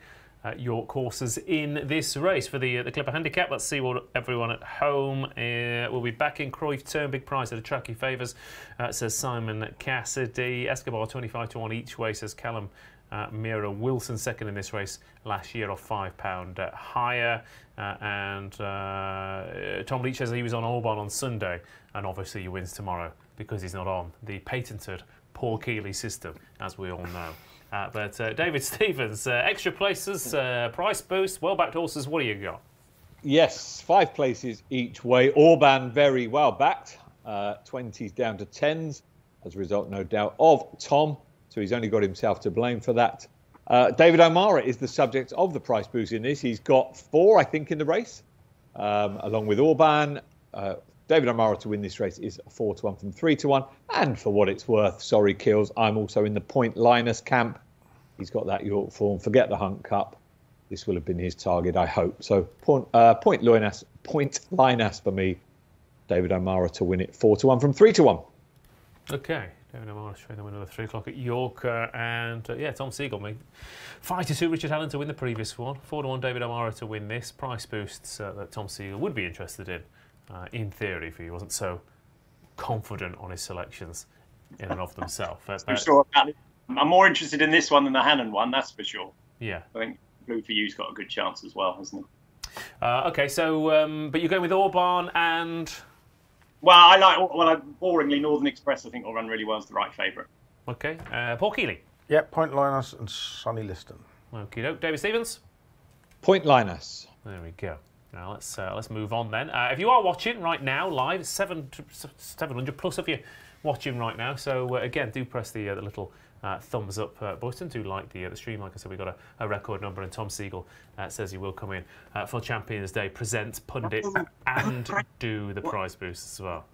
Uh, York horses in this race for the uh, the Clipper Handicap. Let's see what everyone at home uh, will be back in Cruyff turn. Big prize at the track he favours, uh, says Simon Cassidy. Escobar 25 to 1 each way, says Callum uh, Mira Wilson second in this race last year, off £5 uh, higher. Uh, and uh, Tom Leach says he was on Orban on Sunday, and obviously he wins tomorrow because he's not on the patented Paul Kealy system, as we all know. Uh, but uh, David Stevens, extra places, price boost, well backed horses, what do you got? Yes, five places each way. Orban very well backed, 20s down to 10s, as a result, no doubt, of Tom so he's only got himself to blame for that. Uh, David O'Meara is the subject of the price boost in this. He's got four, I think, in the race, um, along with Orban. Uh, David O'Meara to win this race is four to one from three to one. And for what it's worth, sorry, Kills, I'm also in the Point Lynas camp. He's got that York form. Forget the Hunt Cup. This will have been his target, I hope. So point, uh, point Lynas, point Lynas for me. David O'Meara to win it four to one from three to one. Okay, David O'Meara straight the winner at three o'clock at York, uh, and uh, yeah, Tom Segal made five to two. Richard Allen to win the previous one, four to one. David O'Meara to win this. Price boosts uh, that Tom Segal would be interested in, uh, in theory, if he wasn't so confident on his selections in and of themselves. I'm sure I'm more interested in this one than the Hannon one, that's for sure. Yeah, I think Blue for You's got a good chance as well, hasn't he? Uh, okay, so um, but you're going with Orban and well, I like. Well, I, boringly, Northern Express. I think will run really well as the right favourite. Okay, uh, Paul Kealy. Yep, Point Lynas and Sonny Liston. Okay, David Stevens. Point Lynas. There we go. Now let's uh, let's move on then. Uh, if you are watching right now live, seven seven hundred plus of you watching right now. So uh, again, do press the uh, the little uh, thumbs up uh, button. Do like the, uh, the stream. Like I said, we've got a, a record number, and Tom Segal uh, says he will come in uh, for Champions Day, present, pundit, and do the prize boost as well.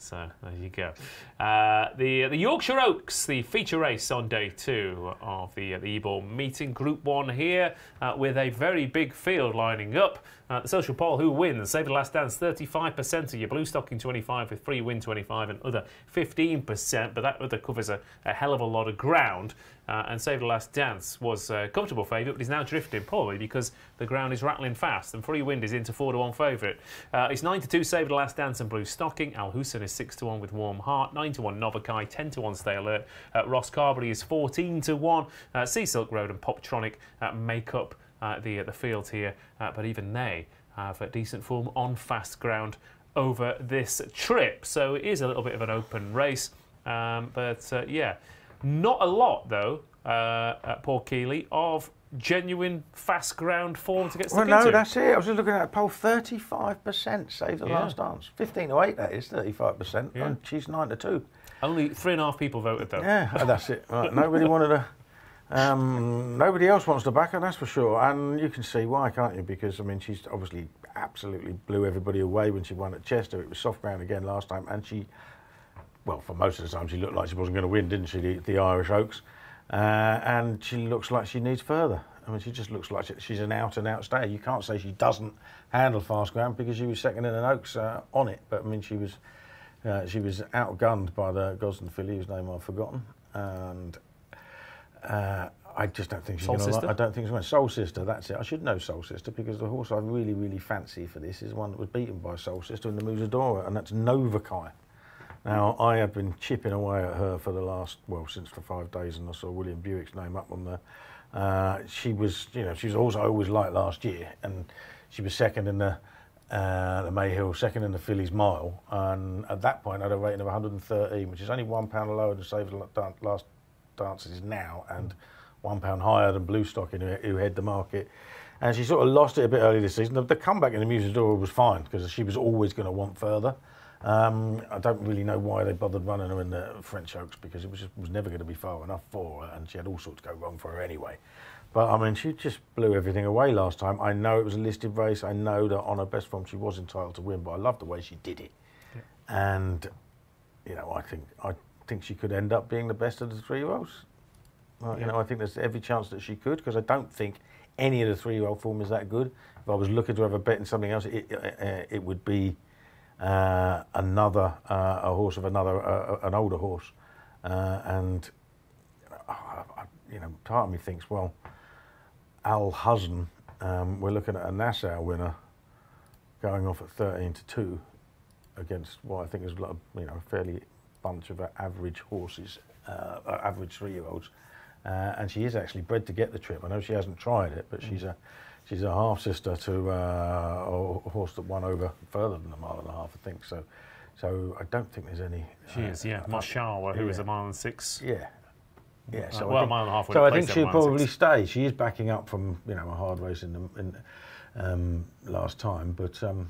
So there you go. Uh, the the Yorkshire Oaks, the feature race on day two of the the Ebor meeting, Group One here, uh, with a very big field lining up. Uh, the social poll: Who wins? Save the last dance. Thirty-five percent of your blue stocking, twenty-five with Free Wind, twenty-five, and other fifteen percent. But that other covers a, a hell of a lot of ground. Uh, and Save the Last Dance was a comfortable favourite, but he's now drifting probably because the ground is rattling fast and Free Wind is into 4 to 1 favourite. Uh, it's 9 to 2 Save the Last Dance and Blue Stocking. Al Husn is 6 to 1 with Warm Heart, 9 to 1 Novakai, 10 to 1 Stay Alert. Uh, Ross Carberry is 14 to 1. Uh, sea Silk Road and Poptronic uh, make up uh, the, the field here, but even they have a decent form on fast ground over this trip. So it is a little bit of an open race. Um, but yeah, Not a lot, though, uh, at Paul Kealy, of genuine fast ground form to get stuck Well, no, into. that's it. I was just looking at a poll. Thirty-five percent save the Yeah. last dance. Fifteen to eight. That is thirty-five percent, Yeah. and she's nine to two. Only three and a half people voted, though. Yeah, that's it. Right. Nobody wanted to. Um, nobody else wants to back her, that's for sure. And you can see why, can't you? Because I mean, she's obviously absolutely blew everybody away when she won at Chester. It was soft ground again last time, and she, well, for most of the time, she looked like she wasn't going to win, didn't she? The, the Irish Oaks, uh, and she looks like she needs further. I mean, she just looks like she- she's an out and out stayer. You can't say she doesn't handle fast ground because she was second in an Oaks uh, on it. But I mean, she was uh, she was outgunned by the Gosden filly, whose name I've forgotten, and uh, I just don't think she's going to. I don't think she's going to. Soul Sister, that's it. I should know Soul Sister because the horse I really, really fancy for this is one that was beaten by Soul Sister in the Musidora, and that's Novakai. Now, I have been chipping away at her for the last, well, since the five days, and I saw William Buick's name up on there. Uh, she was, you know, she was also always liked last year, and she was second in the uh, the May Hill, second in the Fillies mile, and at that point I had a rating of 113, which is only one pound lower than Save the Last Dances is now, and one pound higher than Blue Stocking, who, who head the market. And she sort of lost it a bit early this season. The, the comeback in the Musidora was fine because she was always going to want further. Um, I don't really know why they bothered running her in the French Oaks because it was just, was never going to be far enough for her, and she had all sorts go wrong for her anyway. But I mean, she just blew everything away last time. I know it was a listed race. I know that on her best form she was entitled to win, but I love the way she did it. And you know, I think I think she could end up being the best of the three-year-olds. Uh, You know, I think there's every chance that she could because I don't think any of the three-year-old form is that good. If I was looking to have a bet in something else, it, uh, it would be uh, another uh, a horse of another uh, an older horse, uh, and uh, I- you know, part of me thinks, well, Al Husn, um, we're looking at a Nassau winner going off at 13 to 2 against what I think is a, you know, a fairly bunch of uh, average horses, uh, uh, average three year olds. Uh, and she is actually bred to get the trip. I know she hasn't tried it, but she's a she's a half sister to uh, a horse that won over further than a mile and a half, I think. So, so I don't think there's any. She is, yeah. Marshawa, who was a mile and six. Yeah. Yeah, so well, I a think, mile and a half So I think she'll her mile and probably six. stay. She is backing up from you know a hard race in the in, um, last time, but um,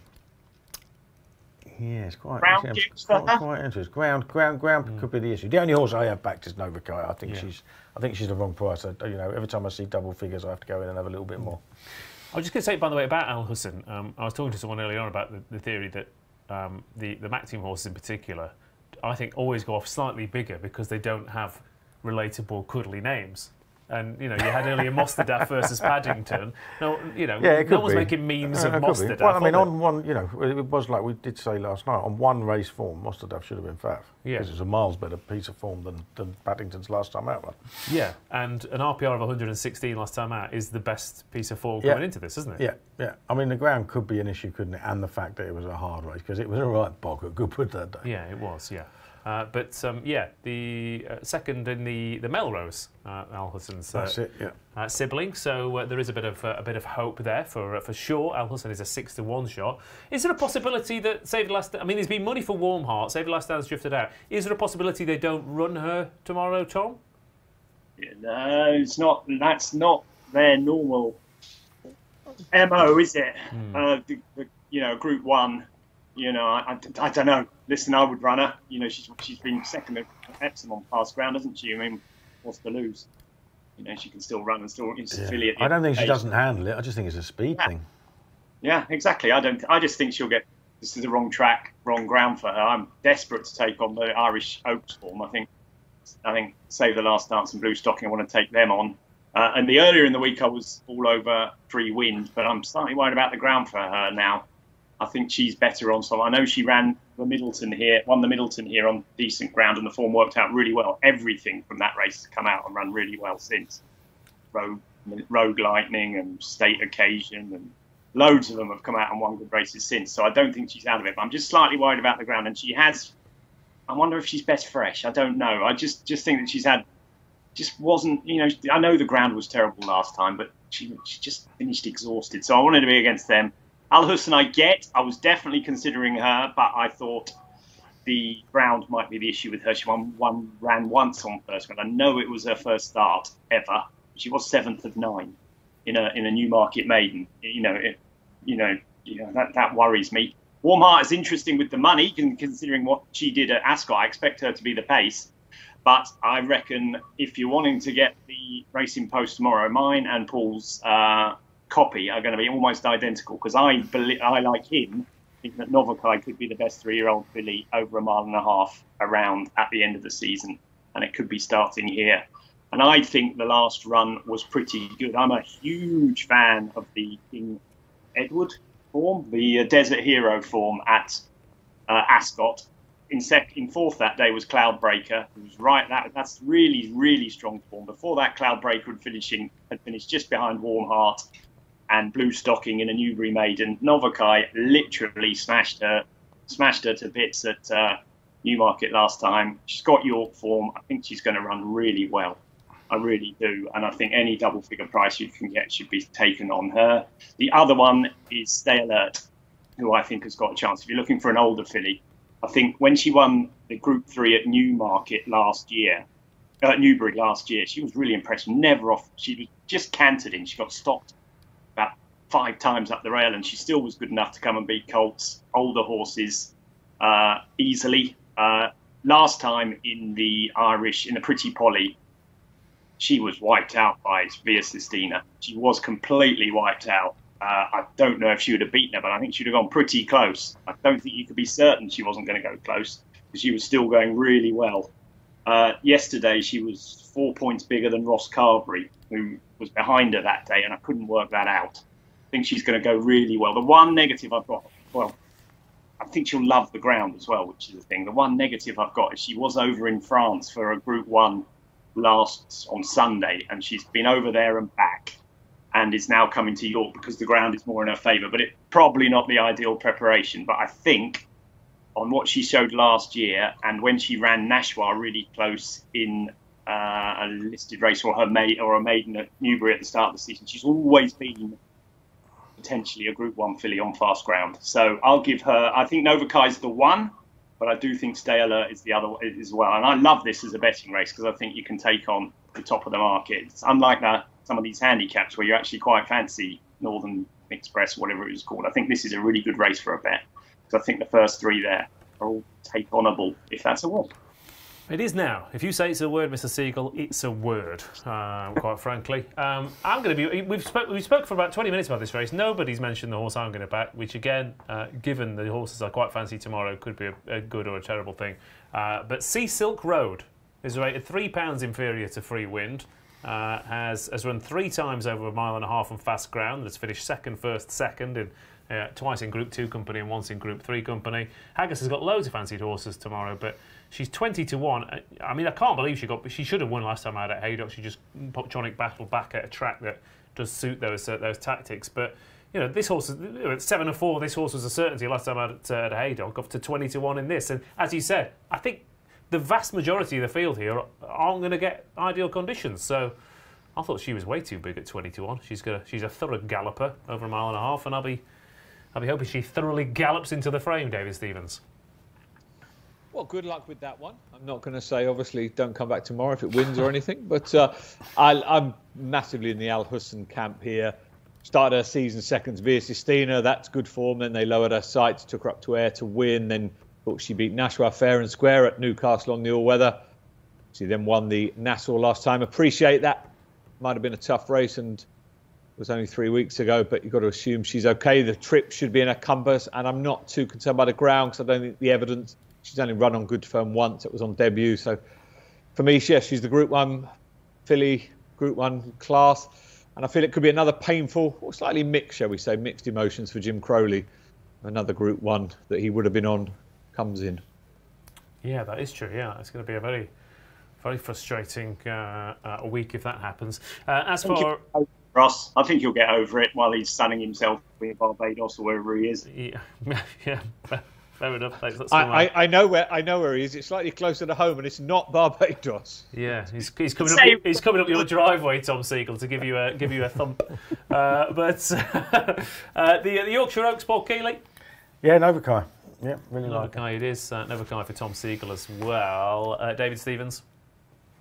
yeah, it's quite Ground it's, gives quite, for her? quite interesting. Ground, ground, ground could be the issue. The only horse I have backed is Novakai. I think Yeah. she's I think she's the wrong price. I, you know, every time I see double figures, I have to go in and have a little bit more. I was just going to say, by the way, about Al Husn. Um, I was talking to someone earlier on about the, the theory that um, the the Mac team horses in particular, I think, always go off slightly bigger because they don't have relatable, cuddly names. And you know, you had earlier Mostahdaf versus Paddington. No, you know, Yeah, no one's be. making memes Uh, of. Mostahdaf. Well, I mean, on one, you know, it was like we did say last night. On one race form, Mostahdaf should have been. Yeah. because it's a miles better piece of form than, than Paddington's last time out one. yeah, and an RPR of 116 last time out is the best piece of form Yeah. coming into this, isn't it? Yeah, yeah. I mean, the ground could be an issue, couldn't it? And the fact that it was a hard race because it was a right bog at Goodwood that day. Yeah, it was. Yeah, uh, but um, yeah, the uh, second in the the Melrose, uh, Al Husn's uh, That's it. Yeah. uh, sibling. So uh, there is a bit of uh, a bit of hope there for uh, for sure. Al Husn is a six to one shot. Is there a possibility that Save the Last? I mean, there's been money for Warm Heart. Save the Last Dance drifted out. Is there a possibility they don't run her tomorrow, Tom? No, it's not. That's not their normal mo, is it? Uh, the, the, you know, Group One. You know, I, I, I don't know. Listen, I would run her. You know, she's she's been second at Epsom on past ground, hasn't she? I mean, what's to lose? You know, she can still run and still it's affiliate. I don't think she doesn't handle it. I just think it's a speed Yeah. thing. Yeah, exactly. I don't. I just think she'll get. This is the wrong track, wrong ground for her. I'm desperate to take on the Irish Oaks form. I think. I think Save the Last Dance and Blue Stocking. I want to take them on. Uh, and the earlier in the week, I was all over Free Wind, but I'm slightly worried about the ground for her now. I think she's better on some. I know she ran the Middleton here, won the Middleton here on decent ground, and the form worked out really well. Everything from that race has come out and run really well since. Road, Road Lightning and State Occasion and loads of them have come out and won good races since. So I don't think she's out of it. But I'm just slightly worried about the ground, and she has. I wonder if she's best fresh. I don't know. I just just think that she's had. Just wasn't, you know. I know the ground was terrible last time, but she, she just finished exhausted. So I wanted to be against them. Al I get. I was definitely considering her, but I thought the ground might be the issue with her. She won one ran once on first round. I know it was her first start ever. She was seventh of nine in a in a Newmarket maiden. You know, it, you know, you know that that worries me. Warm Heart is interesting with the money, considering what she did at Ascot. I expect her to be the pace. But I reckon if you're wanting to get the Racing Post tomorrow, mine and Paul's uh, copy are going to be almost identical because I believe I like him. think that Novakai could be the best three-year-old filly over a mile and a half around at the end of the season, and it could be starting here. And I think the last run was pretty good. I'm a huge fan of the King Edward form, the uh, Desert Hero form at uh, Ascot. In, sec- in fourth that day was Cloudbreaker, was right. That that's really really strong form. Before that, Cloudbreaker had finishing had finished just behind Warm Heart and Blue Stocking in a Newbury Maiden. Novakai literally smashed her smashed her to bits at uh, Newmarket last time. She's got York form. I think she's going to run really well. I really do. And I think any double figure price you can get should be taken on her. The other one is Stay Alert, who I think has got a chance. If you're looking for an older filly, I think when she won the Group 3 at Newmarket last year, uh, Newbury last year, she was really impressive. Never off. She was just cantered in. She got stopped five times up the rail, and she still was good enough to come and beat Colts, older horses, uh, easily. Uh, last time in the Irish, in the Pretty Polly, she was wiped out by Via Sistina. She was completely wiped out. Uh, I don't know if she would have beaten her, but I think she'd have gone pretty close. I don't think you could be certain she wasn't going to go close because she was still going really well. Uh, yesterday, she was four points bigger than Ross Carberry, who was behind her that day, and I couldn't work that out. Think she's going to go really well. The one negative I've got, well, I think she'll love the ground as well, which is the thing. The one negative I've got is she was over in France for a Group One last on Sunday, and she's been over there and back, and is now coming to York because the ground is more in her favour. But it's probably not the ideal preparation. But I think on what she showed last year, and when she ran Nashwa really close in uh, a listed race or her mate or a maiden at Newbury at the start of the season, she's always been potentially a Group One filly on fast ground. So I'll give her. I think Novakai's the one but I do think Stay Alert is the other as well. And I love this as a betting race because I think you can take on the top of the market. It's unlike some of these handicaps where you actually quite fancy Northern Express, whatever it was called. I think this is a really good race for a bet because I think the first three there are all take onable if that's a word. It is now. If you say it's a word, Mr. Segal, it's a word. Uh, quite frankly, um, I'm going to be. We've spoke. We spoke for about 20 minutes about this race. Nobody's mentioned the horse I'm going to back, which again, uh, given the horses I quite fancy tomorrow, could be a, a good or a terrible thing. Uh, but Sea Silk Road is rated three pounds inferior to Free Wind. Uh, has has run three times over a mile and a half on fast ground. Has finished second, first, second in uh, twice in Group Two company and once in Group Three company. Haggas has got loads of fancied horses tomorrow, but She's 20 to 1. Uh, I mean, I can't believe she got, she should have won last time out at Haydock. She just put Tronic Battle back at a track that does suit those uh, those tactics. But, you know, this horse, at 7 and 4, this horse was a certainty last time out at, uh, at Haydock, up to 20 to 1 in this. And as you said, I think the vast majority of the field here aren't going to get ideal conditions. So I thought she was way too big at 20 to 1. She's, gonna, she's a thorough galloper over a mile and a half, and I'll be, I'll be hoping she thoroughly gallops into the frame, David Stevens. Well, good luck with that one. I'm not going to say, obviously, don't come back tomorrow if it wins or anything, but uh, I, am massively in the Al Husn camp here. Started her season seconds via Sistina, that's good form. Then they lowered her sights, took her up to Ayr to win. Then thought she beat Nashwa fair and square at Newcastle on the all weather. She then won the Nassau last time. Appreciate that. Might have been a tough race and was only three weeks ago, but you've got to assume she's okay. The trip should be in a compass, and I'm not too concerned by the ground because I don't think the evidence She's only run on good firm once. It was on debut. So for me, yes, she's the Group One filly, Group One class, and I feel it could be another painful or slightly mixed, shall we say, mixed emotions for Jim Crowley. Another Group One that he would have been on comes in. Yeah, that is true. Yeah, it's going to be a very, very frustrating uh, uh, week if that happens. Uh, as for Ross, I think he'll get over it while he's sunning himself in Barbados or wherever he is. Yeah, yeah. Fair enough. Thanks. I, I, I, know where I know where he is. It's slightly closer to home, and it's not Barbados. Yeah, he's, he's coming up. He's coming up your driveway, Tom Segal, to give you a give you a thump. uh, but uh, the the Yorkshire Oaks, Paul Kealy. Yeah, Novakai. Yeah, really like it. It is. Uh, Novakai for Tom Segal as well. Uh, David Stevens.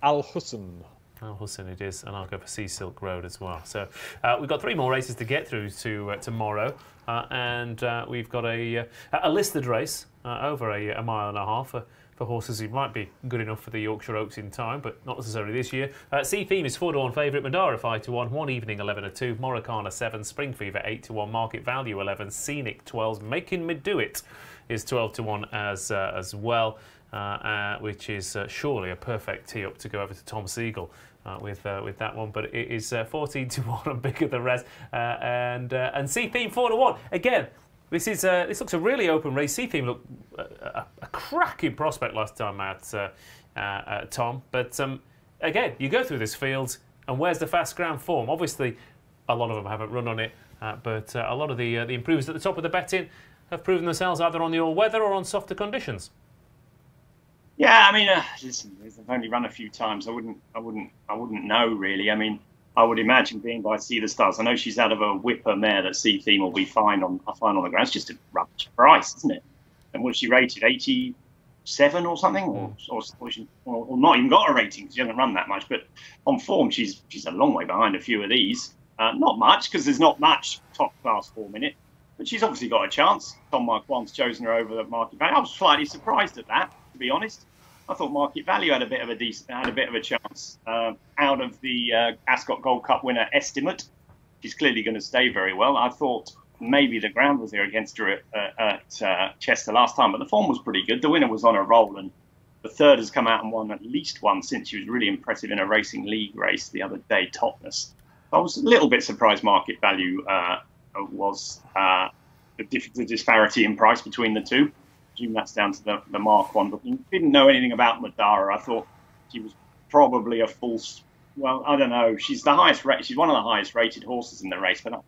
Al Husn. Al Husn it is, and I'll go for Sea Silk Road as well. So uh, we've got three more races to get through to uh, tomorrow, uh, and uh, we've got a, uh, a listed race uh, over a, a mile and a half for, horses who might be good enough for the Yorkshire Oaks in time, but not necessarily this year. Uh, sea Theme is four to one favourite, Madara five to one, one evening eleven to two, Moricana seven, Spring Fever eight to one, Market Value eleven, Scenic twelve, Making Me Do It is twelve to one as uh, as well. Uh, which is surely a perfect tee up to go over to Tom Segal uh, with uh, with that one. But it is uh, 14 to one on bigger than rest, uh, and uh, and Sea theme four to one again. This is this looks a really open race. Sea theme looked a, a, cracking prospect last time at Tom, but um, again you go through this field and where's the fast ground form? Obviously, a lot of them haven't run on it, but a lot of the the improvers at the top of the betting have proven themselves either on the all weather or on softer conditions. Yeah, I mean, uh, listen, I've only run a few times. I wouldn't, I wouldn't, I wouldn't know really. I mean, I would imagine being by Sea the Stars. I know she's out of a whipper mare that Sea Theme will be fine on, fine on the ground. It's just a rubbish price, isn't it? And was she rated eighty-seven or something, or, or, or, or, or not even got a rating? 'cause She hasn't run that much, but on form, she's she's a long way behind a few of these. Uh, not much because there's not much top class form in it, but she's obviously got a chance. Tom Marquand's chosen her over the market value. I was slightly surprised at that, to be honest. I thought market value had a bit of a decent, had a bit of a chance uh, out of the uh, Ascot Gold Cup winner estimate. She's clearly going to stay very well. I thought maybe the ground was there against her at, uh, at uh, Chester last time, but the form was pretty good. The winner was on a roll, and the third has come out and won at least one since she was really impressive in a racing league race the other day, Totnes. I was a little bit surprised market value uh, was uh, the disparity in price between the two. I presume that's down to the, the Mark one. But didn't know anything about Madara. I thought she was probably a false. Well, I don't know. She's the highest rate. She's one of the highest rated horses in the race, but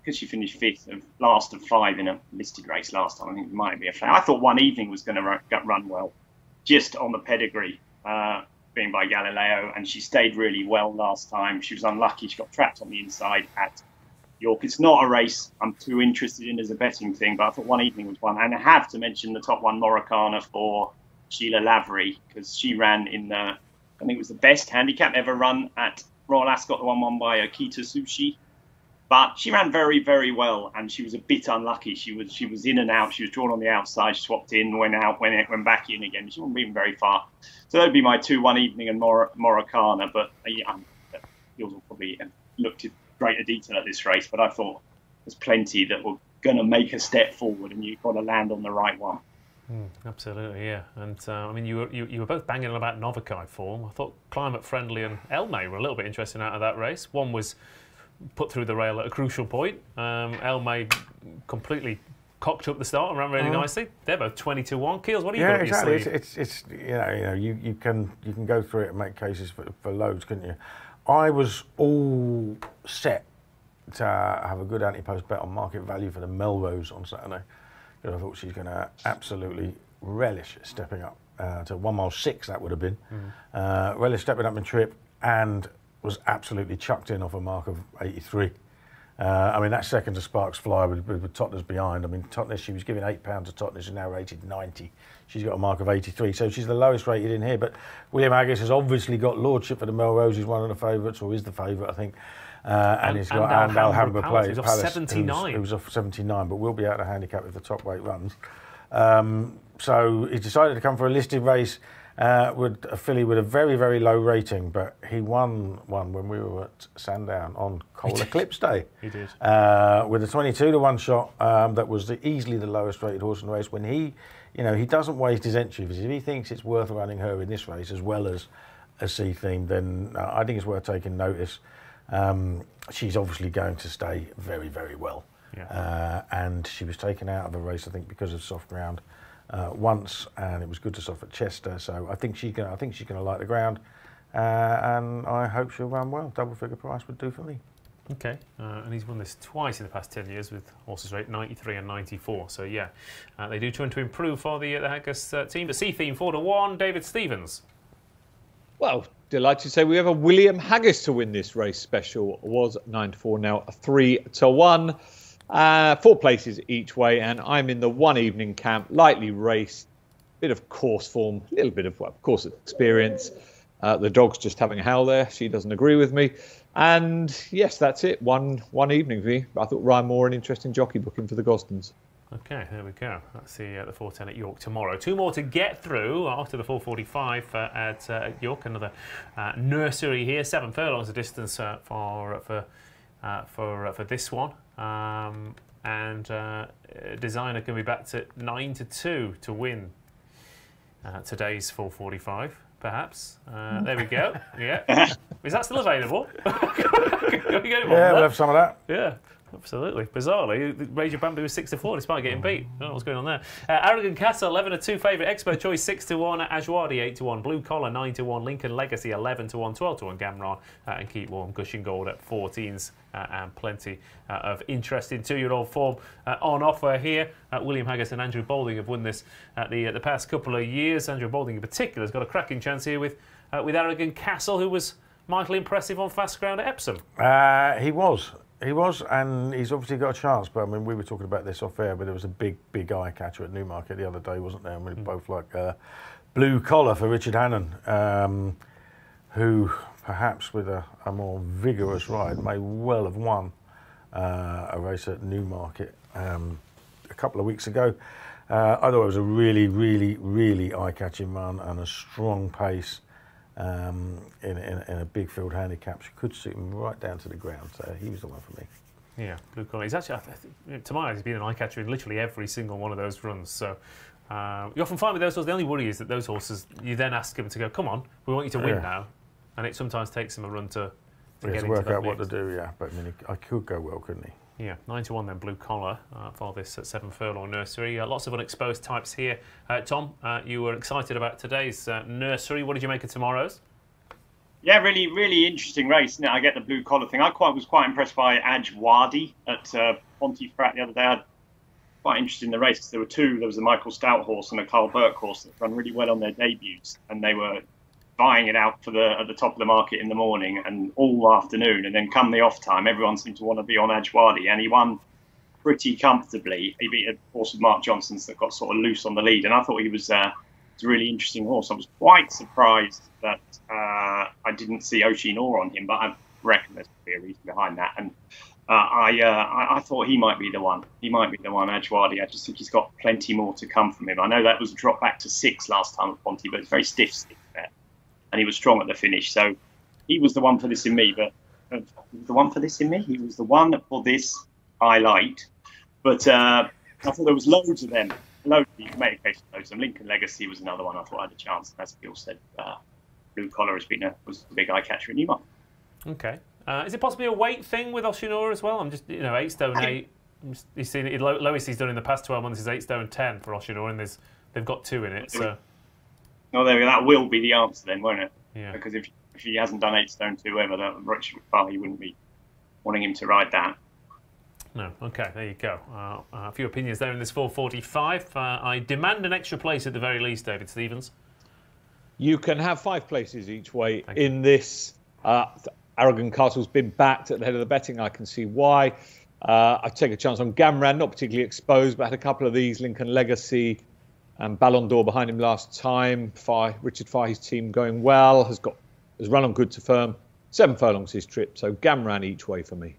because she finished fifth, of last of five in a listed race last time, I think it might be a fair. I thought one evening was going to run, run well, just on the pedigree, uh, being by Galileo, and she stayed really well last time. She was unlucky; she got trapped on the inside at York. It's not a race I'm too interested in as a betting thing, but I thought one evening was one. And I have to mention the top one, Moricana, for Sheila Lavery, because she ran in the, I think it was the best handicap ever run at Royal Ascot, the one won by Akita Sushi. But she ran very, very well, and she was a bit unlucky. She was she was in and out. She was drawn on the outside, swapped in, went out, went went back in again. She wasn't even very far. So that'd be my two one evening and Mor- Moricana. But uh, yeah, um, yours will probably looked at greater detail at this race. But I thought there's plenty that were going to make a step forward, and you've got to land on the right one. Absolutely, yeah. And uh, I mean, you were, you, you were both banging on about Novakai form. I thought Climate Friendly and Elmay were a little bit interesting out of that race. One was put through the rail at a crucial point. Um, Elmay completely cocked up the start and ran really nicely. They're both 20 to 1. Keels, what do you Yeah, got up your exactly. It's, it's, it's you know, you know, you, you can you can go through it and make cases for, for loads, couldn't you? I was all set to have a good anti-post bet on market value for the Melrose on Saturday. Because I thought she's going to absolutely relish stepping up uh, to one mile six. That would have been uh, relish stepping up in trip and was absolutely chucked in off a mark of 83. Uh, I mean, that second to Sparks Fly with, with, with Totnes behind. I mean, Totnes, she was giving £8 to Totnes, and now rated 90. She's got a mark of 83, so she's the lowest rated in here. But William Haggas has obviously got lordship for the Melrose. He's one of the favourites, or is the favourite, I think. Uh, and, And- he's got and Alhambra Alhambra Palace, off Palace, who's- 79. Who's, off 79, but will be out of handicap if the top weight runs. Um, so he decided to come for a listed race uh, with a filly with a very, very low rating, but he won one when we were at Sandown on Coral Eclipse Day. He did. Uh, with a 22 to 1 shot um, that was the, easily the lowest rated horse in the race when he, you know, he doesn't waste his entry fees. If he thinks it's worth running her in this race as well as a sea theme, then uh, I think it's worth taking notice. Um, she's obviously going to stay very, very well. Yeah. Uh, and she was taken out of a race, I think, because of soft ground uh, once, and it was good to soft at Chester. So I think she's going. I think she's going to like the ground, uh, and I hope she'll run well. Double figure price would do for me. Okay, uh, and he's won this twice in the past 10 years with horses rate 93 and 94. So, yeah, uh, they do tend to improve for the, uh, the Haggas uh, team. But Sea theme 4 to 1, David Stevens. Well, delighted to say we have a William Haggas to win this race. Special was nine to four, now three to one. Uh, four places each way, and I'm in the one evening camp, lightly raced, bit of course form, a little bit of well, course experience. Uh, the dog's just having a howl there. She doesn't agree with me. And yes, that's it. One one evening for me. I thought Ryan Moore an interesting jockey booking for the Gosdens. Okay, there we go. That's the uh, the 410 at York tomorrow. Two more to get through after the 445 uh, at, uh, York. Another uh, nursery here. Seven furlongs of distance uh, for for uh, for for this one. Um, and designer can be backed at nine to two to win today's 445. Perhaps. Uh, there we go. Yeah. Is that still available? Can we get him Yeah, we'll have some of that. Yeah, absolutely. Bizarrely, Ranger Bamboo was 6 to 4 despite getting beat. I don't know what's going on there. Uh, Aragon Castle, 11 to 2 favourite. Expert Choice, 6 to 1. Ajwadi, 8 to 1. Blue Collar, 9 to 1. Lincoln Legacy, 11 to 1. 12 to 1. Gamron uh, and Keep Warm. Gushing Gold at 14s. Uh, and plenty uh, of interesting two-year-old form uh, on offer here. Uh, William Haggas and Andrew Balding have won this at the uh, the past couple of years. Andrew Balding, in particular, has got a cracking chance here with uh, with Aragon Castle, who was mightily impressive on fast ground at Epsom. Uh, he was. He was, and he's obviously got a chance. But I mean, we were talking about this off air, but there was a big, big eye catcher at Newmarket the other day, wasn't there? And we both like uh, blue collar for Richard Hannon, um, who perhaps with a, a more vigorous ride may well have won uh, a race at Newmarket um, a couple of weeks ago. Uh, I thought it was a really, really, really eye-catching run and a strong pace um, in, in, in a big field handicap. She could suit him right down to the ground, so he was the one for me. Yeah, blue collar. He's actually, I think, to my eyes, he's been an eye catcher in literally every single one of those runs. So uh, you often find with those horses, the only worry is that those horses, you then ask them to go, come on, we want you to win Yeah. now. And it sometimes takes them a run to, to Yeah, get to work out what to do, yeah. But I mean, I could go well, couldn't he? Yeah, 9 to 1 then blue collar uh, for this at 7 furlong nursery. Uh, lots of unexposed types here. Uh, Tom, uh, you were excited about today's uh, nursery. What did you make of tomorrow's? Yeah, really, really interesting race. Now I get the blue collar thing. I quite was quite impressed by Ajwadi at uh, Pontefract the other day. I quite interested in the race 'cause there were two. There was a Michael Stoute horse and a Karl Burke horse that run really well on their debuts, and they were buying it out for the at the top of the market in the morning and all afternoon. And then come the off time, everyone seemed to want to be on Ajwadi, and he won pretty comfortably. He beat a horse of Mark Johnston's that got sort of loose on the lead, and I thought he was. Uh, a really interesting horse. I was quite surprised that uh, I didn't see Oisin Orr on him, but I reckon there's probably a reason behind that. And uh, I, uh, I I thought he might be the one. He might be the one, Ajwadi. I just think he's got plenty more to come from him. I know that was a drop back to six last time at Ponty, but it's very stiff and he was strong at the finish. So he was the one for this in me. But uh, the one for this in me, he was the one for this I liked. But uh, I thought there was loads of them. Loads. You can make a case for loads of them. Lincoln Legacy was another one I thought I had a chance. As Bill said, uh, Blue Collar has been a, was a big eye catcher in Newmarket. Okay. Uh, is it possibly a weight thing with Oshinora as well? I'm just, you know, 8 stone 8. I'm just- He's seen it, lowest he's done in the past 12 months is 8 stone 10 for Oshinora, and there's, they've got two in it. So, No, there, that will be the answer then, won't it? yeah. Because if, if he hasn't done eight stone two ever, that Richard Fahey wouldn't be wanting him to ride that. No, okay, there you go. Uh, a few opinions there in this 445. Uh, I demand an extra place at the very least, David Stevens. You can have five places each way Thank you. in this. Uh, Aragon Castle's been backed at the head of the betting. I can see why. Uh, I take a chance on Gamran, not particularly exposed, but had a couple of these. Lincoln Legacy and Ballon d'Or behind him last time. Fi, Richard Fahey's team going well. Has got has run on good to firm. Seven furlongs his trip, so Gamran each way for me.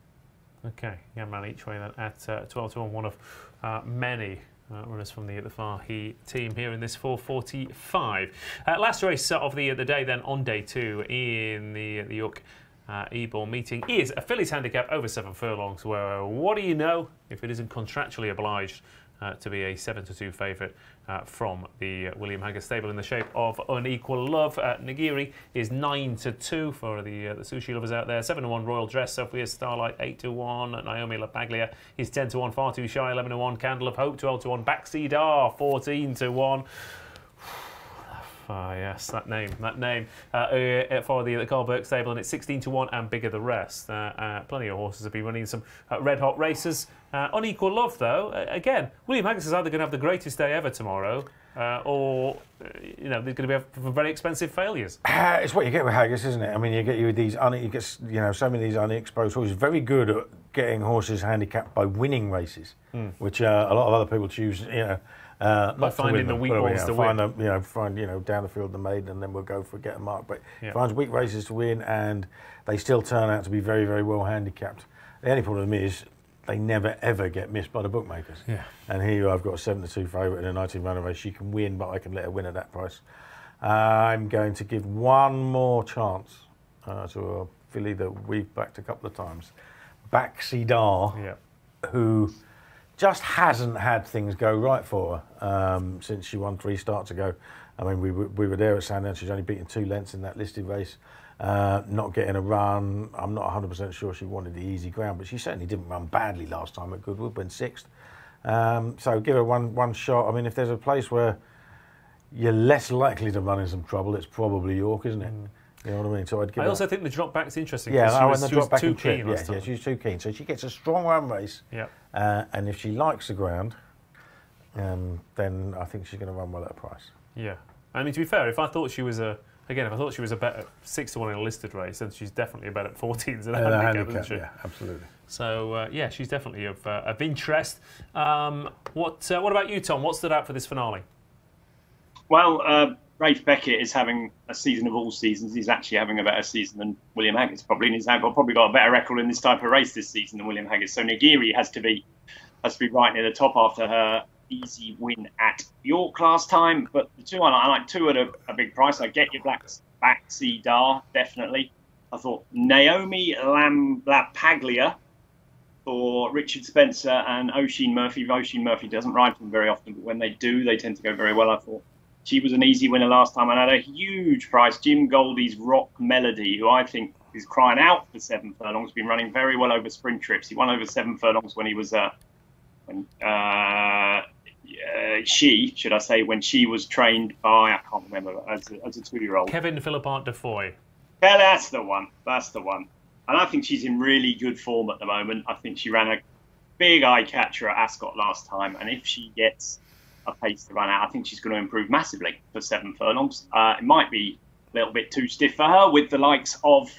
Okay, man, each way then at uh, 12 to 1, one of uh, many uh, runners from the the Fahey team here in this 445. Uh, last race of the the day then on day two in the the York uh, Ebor meeting is a fillies handicap over seven furlongs. Where what do you know if it isn't contractually obliged uh, to be a seven to two favourite uh, from the uh, William Haggas stable in the shape of Unequal Love. Uh, Nigiri is nine to two for the uh, the sushi lovers out there. Seven to one Royal Dress. Sophia Starlight eight to one. Naomi LaPaglia is ten to one. Far too shy. Eleven to one. Candle of Hope twelve to one. Backseat R fourteen to one. Ah, yes, that name, that name uh, uh, for the, the Karl Burke stable, and it's 16 to 1 and bigger the rest. Uh, uh, plenty of horses have been running some uh, red hot races. Uh, unequal love, though, uh, again, William Haggas is either going to have the greatest day ever tomorrow, uh, or, uh, you know, they're going to be very expensive failures. Uh, it's what you get with Haggas, isn't it? I mean, you get you with these, un- you get you know so many of these unexposed horses. Very good at getting horses handicapped by winning races, Hmm. which uh, a lot of other people choose. You know. Uh, to finding the weak ones to find win. them, you know, find you know down the field the maiden, and then we'll go for get a mark. But Yeah. finds weak races to win, and they still turn out to be very, very well handicapped. The only problem is they never ever get missed by the bookmakers. Yeah. And here I've got a seven two favourite in a 19 runner race. She can win, but I can let her win at that price. I'm going to give one more chance uh, to a filly that we've backed a couple of times, Baxidar Yeah. who just hasn't had things go right for her um, since she won three starts ago. I mean, we, were- we were there at Sandown. She's only beaten two lengths in that listed race, uh, not getting a run. I'm not 100% sure she wanted the easy ground, but she certainly didn't run badly last time at Goodwood, went sixth. Um, so give her one, one shot. I mean, if there's a place where you're less likely to run in some trouble, it's probably York, isn't it? You know what I mean? So I'd give I also think the drop back's interesting. yeah, she was, and the drop back too keen Yeah, yeah, she's too keen. So she gets a strong run race. Yeah. Uh, and if she likes the ground, um, then I think she's going to run well at a price. Yeah. I mean, to be fair, if I thought she was a again, if I thought she was a bet at six to one in a listed race, then she's definitely a bet at 14s in a the handicap, handicap, isn't she? yeah, absolutely. So uh, yeah, she's definitely of, uh, of interest. Um, what uh, what about you, Tom? What stood out for this finale? Well, uh, Ralph Beckett is having a season of all seasons. He's actually having a better season than William Haggas probably, and he's probably got a better record in this type of race this season than William Haggas. So Nigiri has to be has to be right near the top after her easy win at York last time. But the two I like, I like two at a, a big price. I get your black back Dar definitely. I thought Naomi Lam Lapaglia for Richard Spencer and Oisin Murphy. Oisin Murphy doesn't ride them very often, but when they do, they tend to go very well. I thought she was an easy winner last time and had a huge price. Jim Goldie's Rock Melody, who I think is crying out for seven furlongs, has been running very well over sprint trips. He won over seven furlongs when he was uh, when uh, uh, she, should I say, when she was trained by I can't remember as a, as a two-year-old. Kevin Philippart de Foy. Yeah, that's the one. That's the one. And I think she's in really good form at the moment. I think she ran a big eye catcher at Ascot last time, and if she gets a pace to run out, I think she's going to improve massively for seven furlongs. Uh, it might be a little bit too stiff for her with the likes of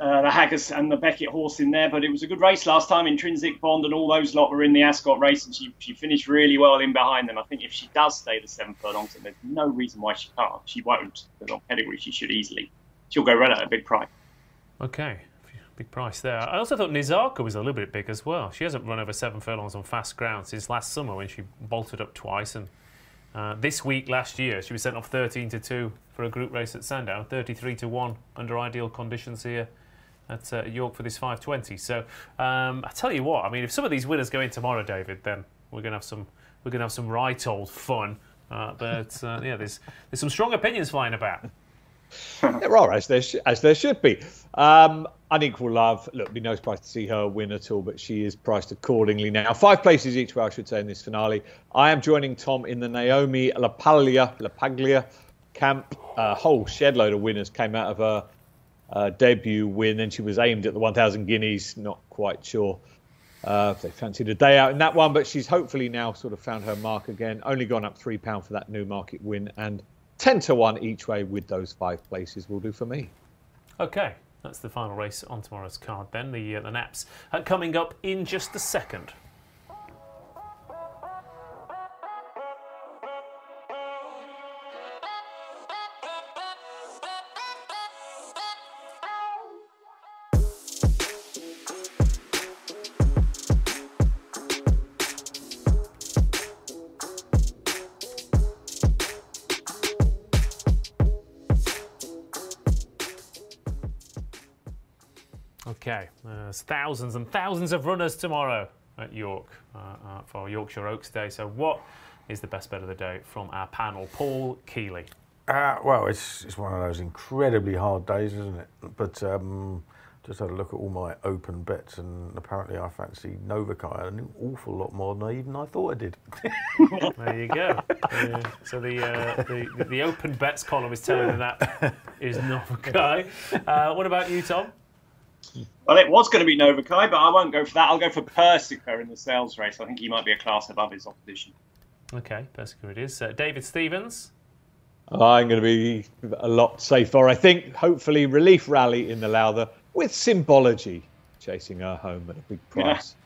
uh, the Haggas and the Beckett horse in there, but it was a good race last time. Intrinsic Bond and all those lot were in the Ascot race, and she, she finished really well in behind them. I think if she does stay the seven furlongs, and there's no reason why she can't, she won't. Because on pedigree, she should easily. She'll go right at a big price. Okay, big price there. I also thought Nizaka was a little bit big as well. She hasn't run over seven furlongs on fast ground since last summer when she bolted up twice. And uh, this week last year, she was sent off 13 to 2 for a group race at Sandown, 33 to 1 under ideal conditions here at uh, York for this 520. So um, I tell you what, I mean, if some of these winners go in tomorrow, David, then we're going to have some we're going to have some right old fun. Uh, but uh, yeah, there's there's some strong opinions flying about. There are, as there, sh- as there should be. Um, unequal love. Look, be no surprise to see her win at all, but she is priced accordingly now. Five places each way, I should say, in this finale. I am joining Tom in the Naomi Lapaglia, Lapaglia camp. A whole shed load of winners came out of her uh, debut win. and she was aimed at the 1,000 guineas. Not quite sure uh, if they fancied a day out in that one, but she's hopefully now sort of found her mark again. Only gone up £3 for that Newmarket win and 10 to 1 each way with those five places will do for me. Okay, that's the final race on tomorrow's card. Then the uh, the naps uh, coming up in just a second. There's thousands and thousands of runners tomorrow at York uh, uh, for Yorkshire Oaks Day. So, what is the best bet of the day from our panel? Paul Kealy. Uh, well, it's it's one of those incredibly hard days, isn't it? But um, just had a look at all my open bets, and apparently I fancy Novakai an awful lot more than I even I thought I did. There you go. Uh, so the, uh, the the open bets column is telling that is a. Uh, what about you, Tom? Well, it was going to be Novakai, but I won't go for that. I'll go for Persica in the sales race. I think he might be a class above his opposition. Okay, Persica it is. Uh, David Stevens. I'm going to be a lot safer, I think. Hopefully, relief rally in the Lowther with symbology. chasing her home at a big price.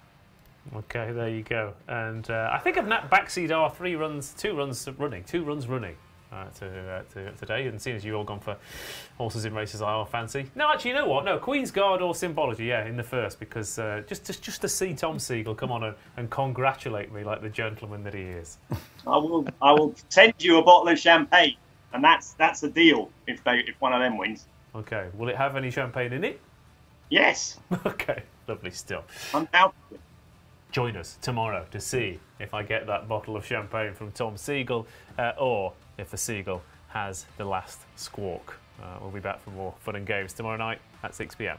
Okay, there you go. And uh, I think of Nat backseat are three runs, two runs running, two runs running uh, to, uh, to today. And seeing as you've all gone for horses in races I are fancy. No, actually, you know what? No, Queen's Guard or Symbology, yeah, in the first because uh, just, just just to see Tom Segal come on and, and congratulate me like the gentleman that he is. I will I will send you a bottle of champagne, and that's that's a deal if they if one of them wins. Okay, will it have any champagne in it? Yes, Okay, lovely still. undoubtedly. join us tomorrow to see if I get that bottle of champagne from Tom Segal uh, or if the Seagull has the last squawk. Uh, we'll be back for more fun and games tomorrow night at 6 pm.